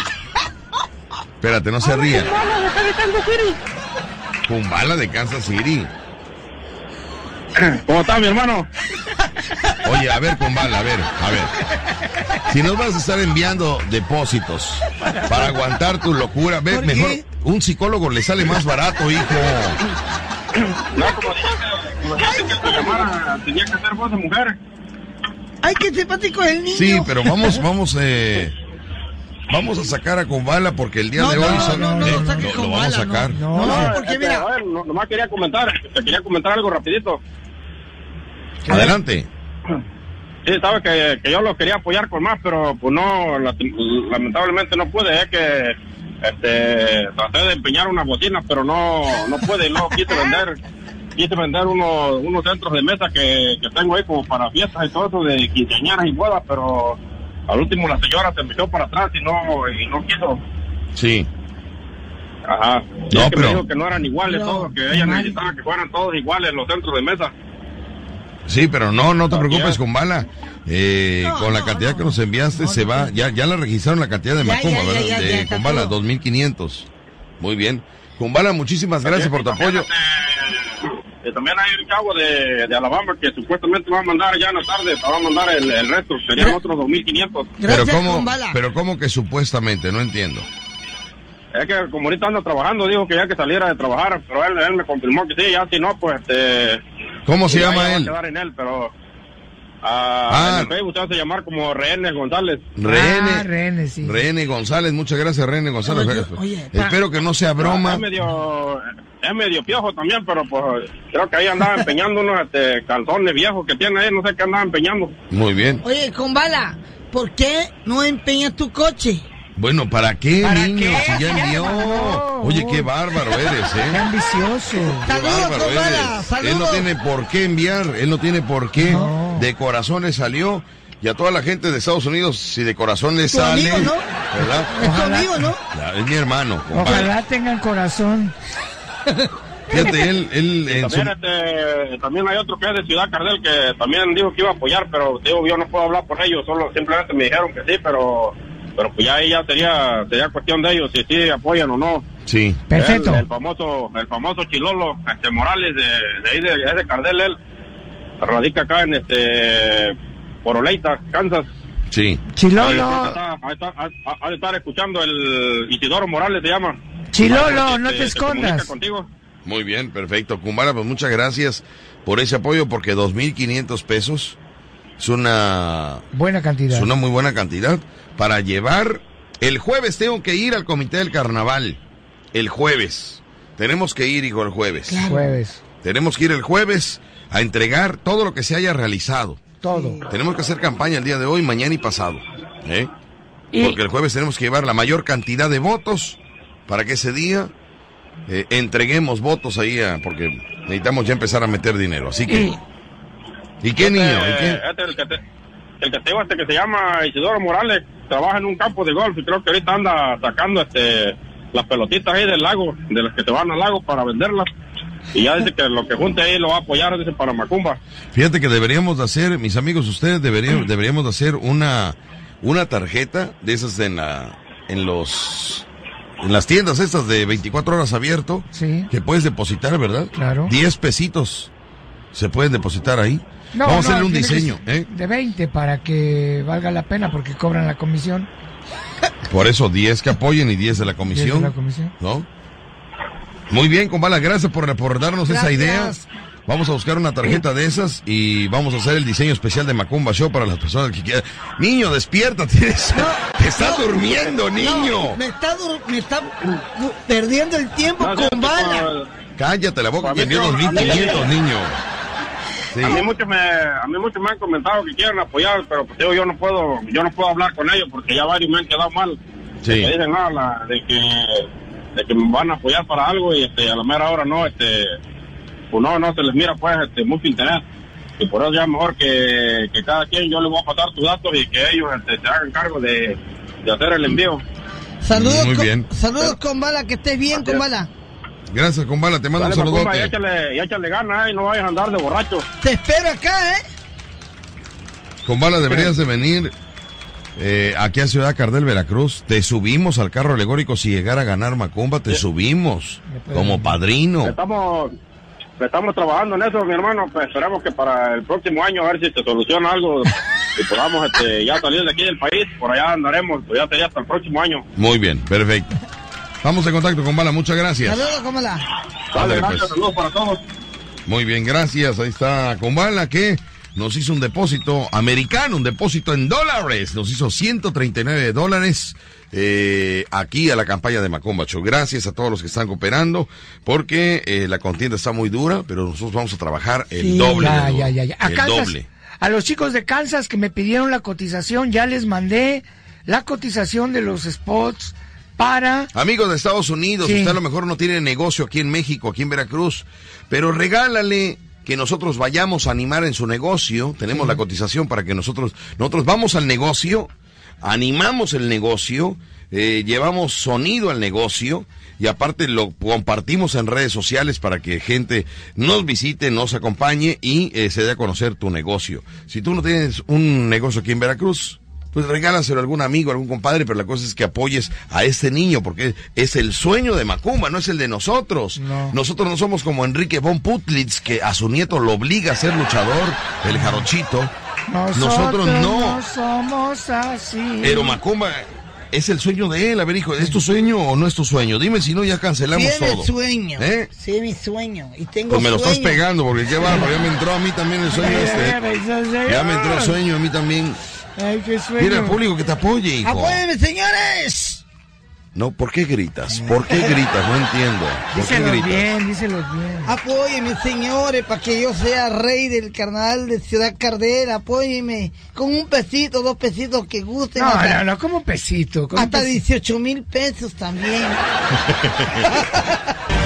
Speaker 1: Espérate, no se ría.
Speaker 8: Bala de Kansas City.
Speaker 1: Kumbala de Kansas City.
Speaker 8: ¿Cómo está mi hermano?
Speaker 1: Oye, a ver, Kumbala, a ver, a ver. Si nos vas a estar enviando depósitos para aguantar tu locura, ve,
Speaker 2: ¿Por
Speaker 1: mejor
Speaker 2: qué?
Speaker 1: un psicólogo le sale más barato, hijo.
Speaker 8: No, como que tenía que ser voz de mujer.
Speaker 2: Ay, qué simpático el niño.
Speaker 1: Sí, pero vamos, vamos, eh, vamos a sacar a Kumbala porque el día
Speaker 2: No,
Speaker 1: de
Speaker 2: no,
Speaker 1: hoy son-
Speaker 2: no, no,
Speaker 1: eh,
Speaker 2: no
Speaker 1: lo, vamos a sacar.
Speaker 3: No,
Speaker 2: No, porque
Speaker 8: Este,
Speaker 2: mira,
Speaker 8: a ver, no- nomás quería comentar, te quería comentar algo rapidito.
Speaker 1: Adelante.
Speaker 8: Sí, sabes que, que yo lo quería apoyar con más, pero pues no, la- lamentablemente no pude, es que este, traté de empeñar una bocina, pero no, no pude, y luego quise vender, quise vender unos, unos centros de mesa que, que tengo ahí como para fiestas y todo eso de quinceañeras y bodas, pero al último la señora se me echó para atrás y no, y no quiso.
Speaker 1: Sí.
Speaker 8: Ajá. Y
Speaker 1: No,
Speaker 8: es que
Speaker 1: pero-
Speaker 8: me dijo que no eran iguales
Speaker 2: No,
Speaker 8: todos, que ella necesitaba que fueran todos iguales los centros de mesa.
Speaker 1: Sí, pero no, no te preocupes
Speaker 8: es.
Speaker 1: con bala. Eh,
Speaker 2: No,
Speaker 1: con la
Speaker 2: no,
Speaker 1: cantidad
Speaker 2: no.
Speaker 1: que nos enviaste
Speaker 2: No,
Speaker 1: se
Speaker 2: no,
Speaker 1: va,
Speaker 2: no.
Speaker 1: ya, ya la registraron la cantidad de Macumba,
Speaker 2: ya, ya,
Speaker 1: ¿verdad?
Speaker 2: ya, ya,
Speaker 1: de Kumbala,
Speaker 2: todo.
Speaker 1: 2500. Muy bien. Kumbala, muchísimas gracias por tu apoyo.
Speaker 8: Eh, también hay un chavo de, de Alabama que supuestamente va a mandar ya en la tarde, va a mandar el, el resto, serían
Speaker 2: Gra-
Speaker 8: otros 2.500.
Speaker 1: Pero cómo, pero cómo que supuestamente, no entiendo.
Speaker 8: Es que como ahorita anda trabajando, dijo que ya que saliera de trabajar, pero él, él me confirmó que sí, ya si no, pues este...
Speaker 1: ¿Cómo se llama
Speaker 8: ya va a
Speaker 1: él?
Speaker 8: quedar en él, pero... ah,
Speaker 1: Ah.
Speaker 8: en el Facebook hace llamar como Rehenes González.
Speaker 1: Rene.
Speaker 3: Ah, René, sí.
Speaker 1: Rene González, muchas gracias Rene González.
Speaker 2: Oye,
Speaker 1: Espero que no sea broma.
Speaker 8: Es medio, es medio piojo también, pero pues creo que ahí andaba empeñando unos este, calzones viejos que tiene ahí, no sé qué andaba empeñando.
Speaker 1: Muy bien.
Speaker 2: Oye, con bala, ¿por qué no empeñas tu coche?
Speaker 1: Bueno, ¿para qué,
Speaker 3: ¿Para
Speaker 1: niño?
Speaker 3: qué?
Speaker 1: Si ya envió.
Speaker 3: No.
Speaker 1: Oye, qué bárbaro eres,
Speaker 3: Qué
Speaker 1: ¿eh?
Speaker 3: ambicioso.
Speaker 1: Qué
Speaker 2: Saludos,
Speaker 1: bárbaro eres. Él no tiene por qué enviar, él no tiene por qué.
Speaker 3: No.
Speaker 1: De corazón le salió. Y a toda la gente de Estados Unidos, si de corazón le sale.
Speaker 2: amigo, ¿no?
Speaker 1: ¿Verdad?
Speaker 2: Es tu amigo, ¿no?
Speaker 1: Es mi hermano, compadre.
Speaker 3: Ojalá tengan corazón.
Speaker 1: Fíjate, él, él en su...
Speaker 8: También, este, también hay otro que es de Ciudad Cardel que también dijo que iba a apoyar, pero digo, yo no puedo hablar por ellos, solo simplemente me dijeron que sí, pero pero pues ya ahí ya sería sería cuestión de ellos si sí apoyan o no.
Speaker 1: Sí.
Speaker 3: Perfecto.
Speaker 8: El, el famoso el famoso Chilolo este Morales de, de ahí de, es de Cardel él radica acá en este por Oleita, Kansas.
Speaker 1: Sí.
Speaker 3: Chilolo,
Speaker 8: ha- de estar escuchando el Isidoro Morales se llama.
Speaker 3: Chilolo, no
Speaker 8: se-
Speaker 3: te escondas.
Speaker 8: contigo.
Speaker 1: Muy bien, perfecto. Kumbala, pues muchas gracias por ese apoyo porque 2.500 pesos es una,
Speaker 3: Buena cantidad.
Speaker 1: es una muy buena cantidad para llevar. El jueves tengo que ir al comité del carnaval. El jueves. Tenemos que ir, hijo, el jueves.
Speaker 3: Jueves.
Speaker 1: Tenemos que ir el jueves a entregar todo lo que se haya realizado.
Speaker 3: Todo.
Speaker 1: Tenemos que hacer campaña el día de hoy, mañana y pasado. ¿eh?
Speaker 3: Y-
Speaker 1: Porque el jueves tenemos que llevar la mayor cantidad de votos para que ese día eh, entreguemos votos ahí, a- porque necesitamos ya empezar a meter dinero. Así que.
Speaker 3: Y-
Speaker 1: ¿Y qué niño? ¿Y
Speaker 8: Este,
Speaker 1: qué?
Speaker 8: este, el que te, el que te este que se llama Isidoro Morales, trabaja en un campo de golf y creo que ahorita anda sacando este las pelotitas ahí del lago, de las que te van al lago para venderlas. Y ya dice que lo que junte ahí lo va a apoyar, dice, para Macumba.
Speaker 1: Fíjate que deberíamos de hacer, mis amigos, ustedes deberían, deberíamos de hacer una, una tarjeta de esas en la, en los, en las tiendas estas de 24 horas abierto,
Speaker 3: Sí.
Speaker 1: que puedes depositar, ¿verdad?
Speaker 3: Claro.
Speaker 1: 10 pesitos se pueden depositar ahí.
Speaker 3: No,
Speaker 1: Vamos a hacerle un diseño, ¿eh?
Speaker 3: De 20 para que valga la pena porque cobran la comisión.
Speaker 1: Por eso 10 que apoyen y 10 de la
Speaker 3: 10
Speaker 1: comisión.
Speaker 3: de la comisión.
Speaker 1: ¿No? Muy bien, Kumbala, gracias por, por darnos esa
Speaker 2: Gracias.
Speaker 1: idea. Vamos a buscar una tarjeta de esas y vamos a hacer el diseño especial de Macumba Show para las personas que quieran. Niño, despierta, tienes, te estás
Speaker 2: no,
Speaker 1: durmiendo, niño.
Speaker 2: No, me está, dur- me está perdiendo el tiempo
Speaker 8: No,
Speaker 2: con bala.
Speaker 1: Cállate la boca, que dio
Speaker 8: no, a mí
Speaker 1: 2500, niño. Sí.
Speaker 8: A mí muchos me, a mí muchos me han comentado que quieren apoyar, pero pues digo, yo no puedo, yo no puedo hablar con ellos porque ya varios me han quedado mal.
Speaker 1: Sí.
Speaker 8: Me dicen no, la- de que, de que me van a apoyar para algo y este, a la mera hora no, este, pues no, no se les mira pues este, mucho interés. Y por eso ya mejor que, que cada quien yo le voy a pasar tus datos y que ellos este, se hagan cargo de, de hacer el envío.
Speaker 2: Saludos,
Speaker 1: Muy
Speaker 2: con,
Speaker 1: bien.
Speaker 2: saludos con bala, que estés bien con bala.
Speaker 1: Gracias, Kumbala, te mando
Speaker 8: Dale,
Speaker 1: un
Speaker 8: Macumba, y échale, y échale ganas eh, y no vayas a andar de borracho.
Speaker 2: Te espero acá, ¿eh?
Speaker 1: Kumbala, deberías de venir eh, aquí a Ciudad Cardel, Veracruz. Te subimos al carro alegórico si llegara a ganar Macumba, te subimos como padrino.
Speaker 8: Estamos, estamos trabajando en eso, mi hermano. Pues esperamos que para el próximo año a ver si se soluciona algo y podamos este, ya salir de aquí del país. Por allá andaremos, pues ya sería hasta el próximo año.
Speaker 1: Muy bien, perfecto. Vamos en contacto con Bala, muchas gracias.
Speaker 2: Saludos.
Speaker 8: Dale,
Speaker 1: Ándale,
Speaker 8: gracias,
Speaker 1: pues.
Speaker 8: saludos para todos.
Speaker 1: Muy bien, gracias. Ahí está con Bala que nos hizo un depósito americano, un depósito en dólares. Nos hizo 139 dólares eh, aquí a la campaña de Macomba Show. Gracias a todos los que están cooperando, porque eh, la contienda está muy dura, pero nosotros vamos a trabajar el
Speaker 3: Sí,
Speaker 1: doble.
Speaker 3: ya, ya, ya. A
Speaker 1: El
Speaker 3: Kansas,
Speaker 1: doble.
Speaker 3: A los chicos de Kansas que me pidieron la cotización, ya les mandé la cotización de los spots para...
Speaker 1: Amigos de Estados Unidos,
Speaker 3: Sí.
Speaker 1: usted a lo mejor no tiene negocio aquí en México, aquí en Veracruz, pero regálale que nosotros vayamos a animar en su negocio. Tenemos la cotización para que nosotros, nosotros vamos al negocio, animamos el negocio, eh, llevamos sonido al negocio y aparte lo compartimos en redes sociales para que gente nos visite, nos acompañe y eh, se dé a conocer tu negocio. Si tú no tienes un negocio aquí en Veracruz, pues regálaselo a algún amigo, a algún compadre, pero la cosa es que apoyes a este niño, porque es el sueño de Macumba, no es el de nosotros.
Speaker 3: No.
Speaker 1: Nosotros no somos como Enrique von Putlitz, que a su nieto lo obliga a ser luchador, el jarochito. Nosotros no.
Speaker 3: somos así.
Speaker 1: Pero Macumba es el sueño de él. A ver, hijo, ¿es tu sueño o no es tu sueño? Dime si no, ya cancelamos
Speaker 2: Sí, es
Speaker 1: todo.
Speaker 2: mi sueño.
Speaker 1: ¿Eh?
Speaker 2: Sí, es mi sueño. Y tengo
Speaker 1: Pues me lo estás pegando, porque qué bárbaro, ya me entró a mí también el sueño este. Ya me entró el sueño a mí también.
Speaker 3: Ay, qué sueño.
Speaker 1: Mira el público que te apoye, hijo.
Speaker 2: ¡Apóyenme, señores!
Speaker 1: No, ¿por qué gritas? ¿Por qué gritas? No entiendo. ¿Por qué
Speaker 3: Díselos
Speaker 1: gritas?
Speaker 3: bien, díselos bien.
Speaker 2: Apóyenme, señores, para que yo sea rey del carnaval de Ciudad Cardera. Apóyenme con un pesito, dos pesitos que gusten.
Speaker 3: No,
Speaker 2: hasta
Speaker 3: no, no, como pesito. como
Speaker 2: hasta
Speaker 3: pesito.
Speaker 2: 18 mil pesos también.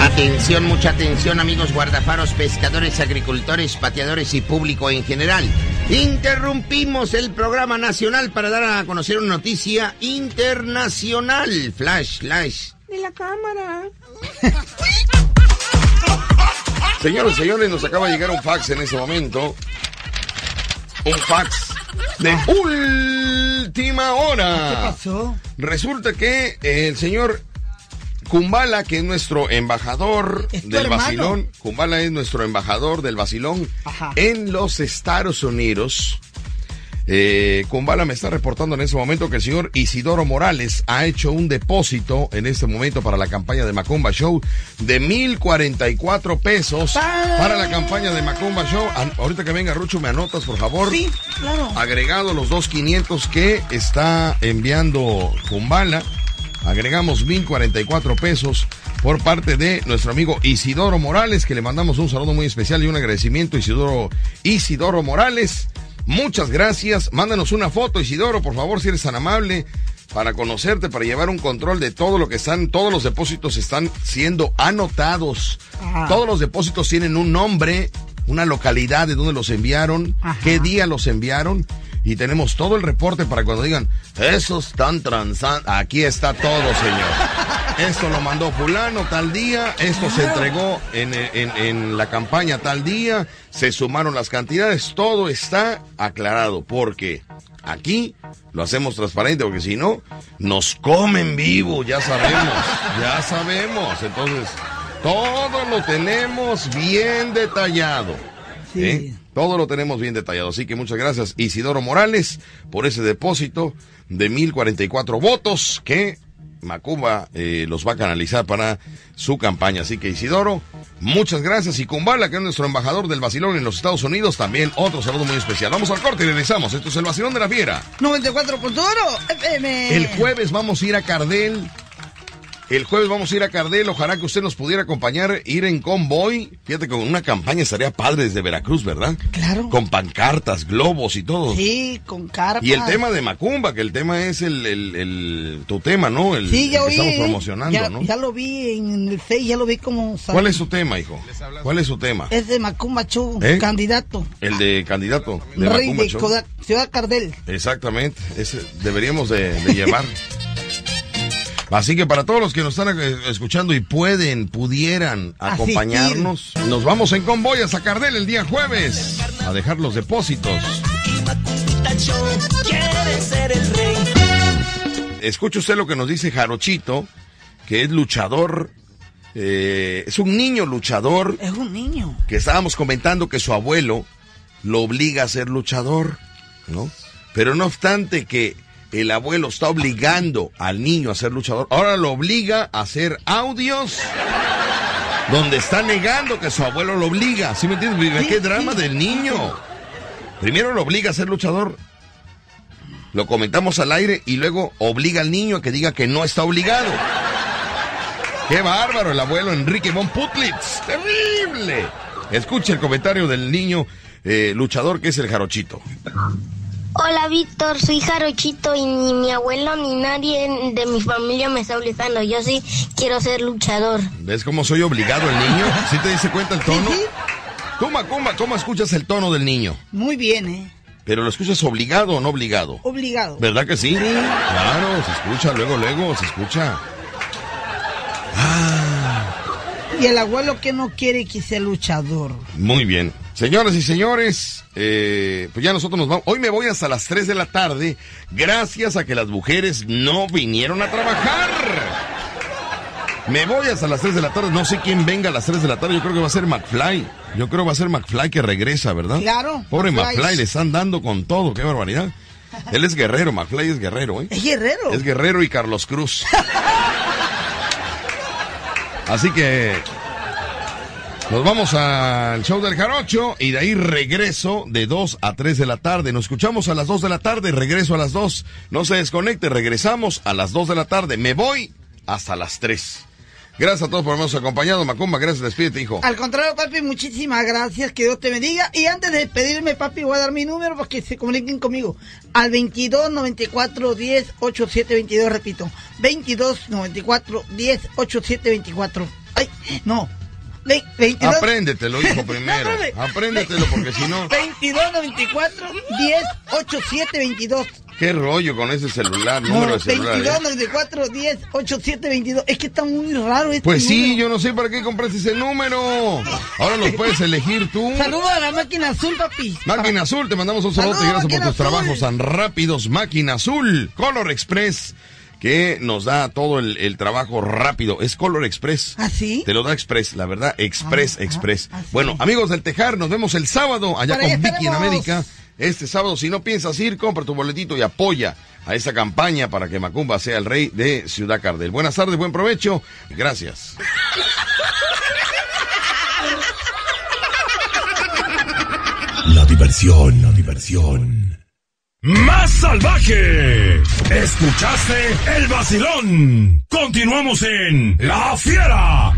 Speaker 5: Atención, mucha atención amigos guardafaros, pescadores, agricultores, pateadores y público en general. Interrumpimos el programa nacional para dar a conocer una noticia internacional. Flash, flash.
Speaker 2: De la cámara.
Speaker 1: Señores, señores, nos acaba de llegar un fax en ese momento. Un fax de última
Speaker 2: ¿Qué
Speaker 1: hora.
Speaker 2: pasó?
Speaker 1: Resulta que el señor Kumbala, que es nuestro embajador
Speaker 2: Es
Speaker 1: del
Speaker 2: hermano.
Speaker 1: vacilón, Kumbala es nuestro embajador del vacilón
Speaker 2: Ajá.
Speaker 1: en los Estados Unidos. Eh, Kumbala me está reportando en este momento que el señor Isidoro Morales ha hecho un depósito en este momento para la campaña de Macumba Show de 1044 pesos para la campaña de Macumba Show. Ahorita que venga Rucho, me anotas, por favor
Speaker 2: Sí, claro.
Speaker 1: agregado los dos 500 que está enviando Kumbala. Agregamos 1044 pesos por parte de nuestro amigo Isidoro Morales, que le mandamos un saludo muy especial y un agradecimiento, Isidoro, Isidoro Morales. Muchas gracias. Mándanos una foto, Isidoro, por favor, si eres tan amable, para conocerte, para llevar un control de todo lo que están, todos los depósitos están siendo anotados.
Speaker 2: Ajá.
Speaker 1: Todos los depósitos tienen un nombre, una localidad de donde los enviaron,
Speaker 2: Ajá.
Speaker 1: qué día los enviaron. Y tenemos todo el reporte para cuando digan, esos están transando. Aquí está todo, señor. Esto lo mandó fulano tal día, esto se entregó en, en- en la campaña tal día, se sumaron las cantidades, todo está aclarado, porque aquí lo hacemos transparente, porque si no, nos comen vivo, ya sabemos, ya sabemos. Entonces, todo lo tenemos bien detallado.
Speaker 2: Sí.
Speaker 1: ¿eh? Todo lo tenemos bien detallado. Así que muchas gracias, Isidoro Morales, por ese depósito de 1044 votos que Macumba eh, los va a canalizar para su campaña. Así que Isidoro, muchas gracias. Y Kumbala, que es nuestro embajador del vacilón en los Estados Unidos, también otro saludo muy especial. Vamos al corte y regresamos. Esto es el vacilón de la fiera.
Speaker 2: 94.1 FM.
Speaker 1: El jueves vamos a ir a Cardel. El jueves vamos a ir a Cardel. Ojalá que usted nos pudiera acompañar, ir en convoy. Fíjate, con una campaña estaría padre desde Veracruz, ¿verdad?
Speaker 2: Claro.
Speaker 1: Con pancartas, globos y todo.
Speaker 2: Sí, con carpas.
Speaker 1: Y el tema de Macumba, que el tema es el, el- el- tu tema, ¿no? El,
Speaker 2: Sí, ya
Speaker 1: el que
Speaker 2: oí.
Speaker 1: estamos
Speaker 2: eh.
Speaker 1: promocionando,
Speaker 2: ya,
Speaker 1: ¿no?
Speaker 2: ya lo vi en el Face, ya lo vi como...
Speaker 1: ¿Cuál es su tema, hijo? ¿Cuál es su tema?
Speaker 2: Es de Macumba Chu,
Speaker 1: ¿Eh?
Speaker 2: candidato.
Speaker 1: El de candidato de
Speaker 2: Rey
Speaker 1: Macumba
Speaker 2: de Ciudad Cardel.
Speaker 1: Exactamente, ese deberíamos de, de llevar. Así que para todos los que nos están eh, escuchando y pueden, pudieran
Speaker 2: Asistir.
Speaker 1: acompañarnos, nos vamos en convoy a Zacardel el día jueves a dejar los depósitos. Escuche usted lo que nos dice Jarochito, que es luchador, eh, es un niño luchador
Speaker 2: Es un niño.
Speaker 1: que estábamos comentando que su abuelo lo obliga a ser luchador, ¿no? Pero no obstante que el abuelo está obligando al niño a ser luchador, ahora lo obliga a hacer audios donde está negando que su abuelo lo obliga. ¿Sí me entiendes? ¿Qué drama del niño? Primero lo obliga a ser luchador. Lo comentamos al aire y luego obliga al niño a que diga que no está obligado. ¡Qué bárbaro el abuelo Enrique von Putlitz! ¡Terrible! Escucha el comentario del niño eh, luchador que es el jarochito.
Speaker 9: Hola Víctor, soy Jarochito y ni mi abuelo ni nadie de mi familia me está obligando. Yo sí quiero ser luchador.
Speaker 1: ¿Ves cómo soy obligado el niño? ¿Sí te dice cuenta el tono?
Speaker 2: Sí, sí.
Speaker 1: Tú, Macumba, ¿cómo escuchas el tono del niño?
Speaker 2: Muy bien, ¿eh?
Speaker 1: ¿Pero lo escuchas obligado o no obligado?
Speaker 2: Obligado.
Speaker 1: ¿Verdad que sí? Claro, se escucha, luego, luego, se escucha.
Speaker 2: Y el abuelo que no quiere que sea luchador.
Speaker 1: Muy bien. Señoras y señores, eh, pues ya nosotros nos vamos. Hoy me voy hasta las 3 de la tarde, gracias a que las mujeres no vinieron a trabajar. Me voy hasta las 3 de la tarde, no sé quién venga a las 3 de la tarde, yo creo que va a ser McFly. Yo creo que va a ser McFly que regresa, ¿verdad?
Speaker 2: Claro,
Speaker 1: Pobre
Speaker 2: McFly.
Speaker 1: McFly, le están dando con todo, qué barbaridad. Él es guerrero, McFly es guerrero, ¿eh?
Speaker 2: Es guerrero.
Speaker 1: Es Guerrero y Carlos Cruz. Así que nos vamos al show del Jarocho y de ahí regreso de 2 a 3 de la tarde. Nos escuchamos a las 2 de la tarde, regreso a las 2. No se desconecte, regresamos a las 2 de la tarde. Me voy hasta las 3. Gracias a todos por habernos acompañado. Macumba, gracias. Despídete, hijo.
Speaker 2: Al contrario, papi, muchísimas gracias. Que Dios te bendiga. Y antes de despedirme, papi, voy a dar mi número para que se comuniquen conmigo. Al 22 94 10 87 22, repito. 22 94 10 87 24. Ay, no. Ve- 22.
Speaker 1: Apréndetelo, hijo, primero.
Speaker 2: No.
Speaker 1: Apréndetelo porque si no...
Speaker 2: 22 94 10 87 22.
Speaker 1: ¿Qué rollo con ese celular? Número
Speaker 2: No,
Speaker 1: de celular.
Speaker 2: 22
Speaker 1: eh?
Speaker 2: 94 10 87 22. Es que está muy raro este
Speaker 1: Pues sí,
Speaker 2: número.
Speaker 1: yo no sé para qué compraste ese número. Ahora los puedes elegir tú.
Speaker 2: Saludos a la máquina azul, papi.
Speaker 1: Máquina Azul, te mandamos un saludo y gracias por tus
Speaker 2: Azul.
Speaker 1: trabajos tan rápidos. Máquina Azul, Color Express, que nos da todo el, el trabajo rápido. Es Color Express.
Speaker 2: ¿Ah, sí?
Speaker 1: Te lo da Express, la verdad, Express,
Speaker 2: Ah,
Speaker 1: Express.
Speaker 2: ah, ah,
Speaker 1: bueno, amigos del Tejar, nos vemos el sábado allá
Speaker 2: Por
Speaker 1: con Vicky en. América. Este sábado, si no piensas ir, compra tu boletito y apoya a esta campaña para que Macumba sea el rey de Ciudad Cardel. Buenas tardes, buen provecho. Gracias.
Speaker 4: La diversión, la diversión. Más salvaje. Escuchaste el vacilón. Continuamos en La Fiera.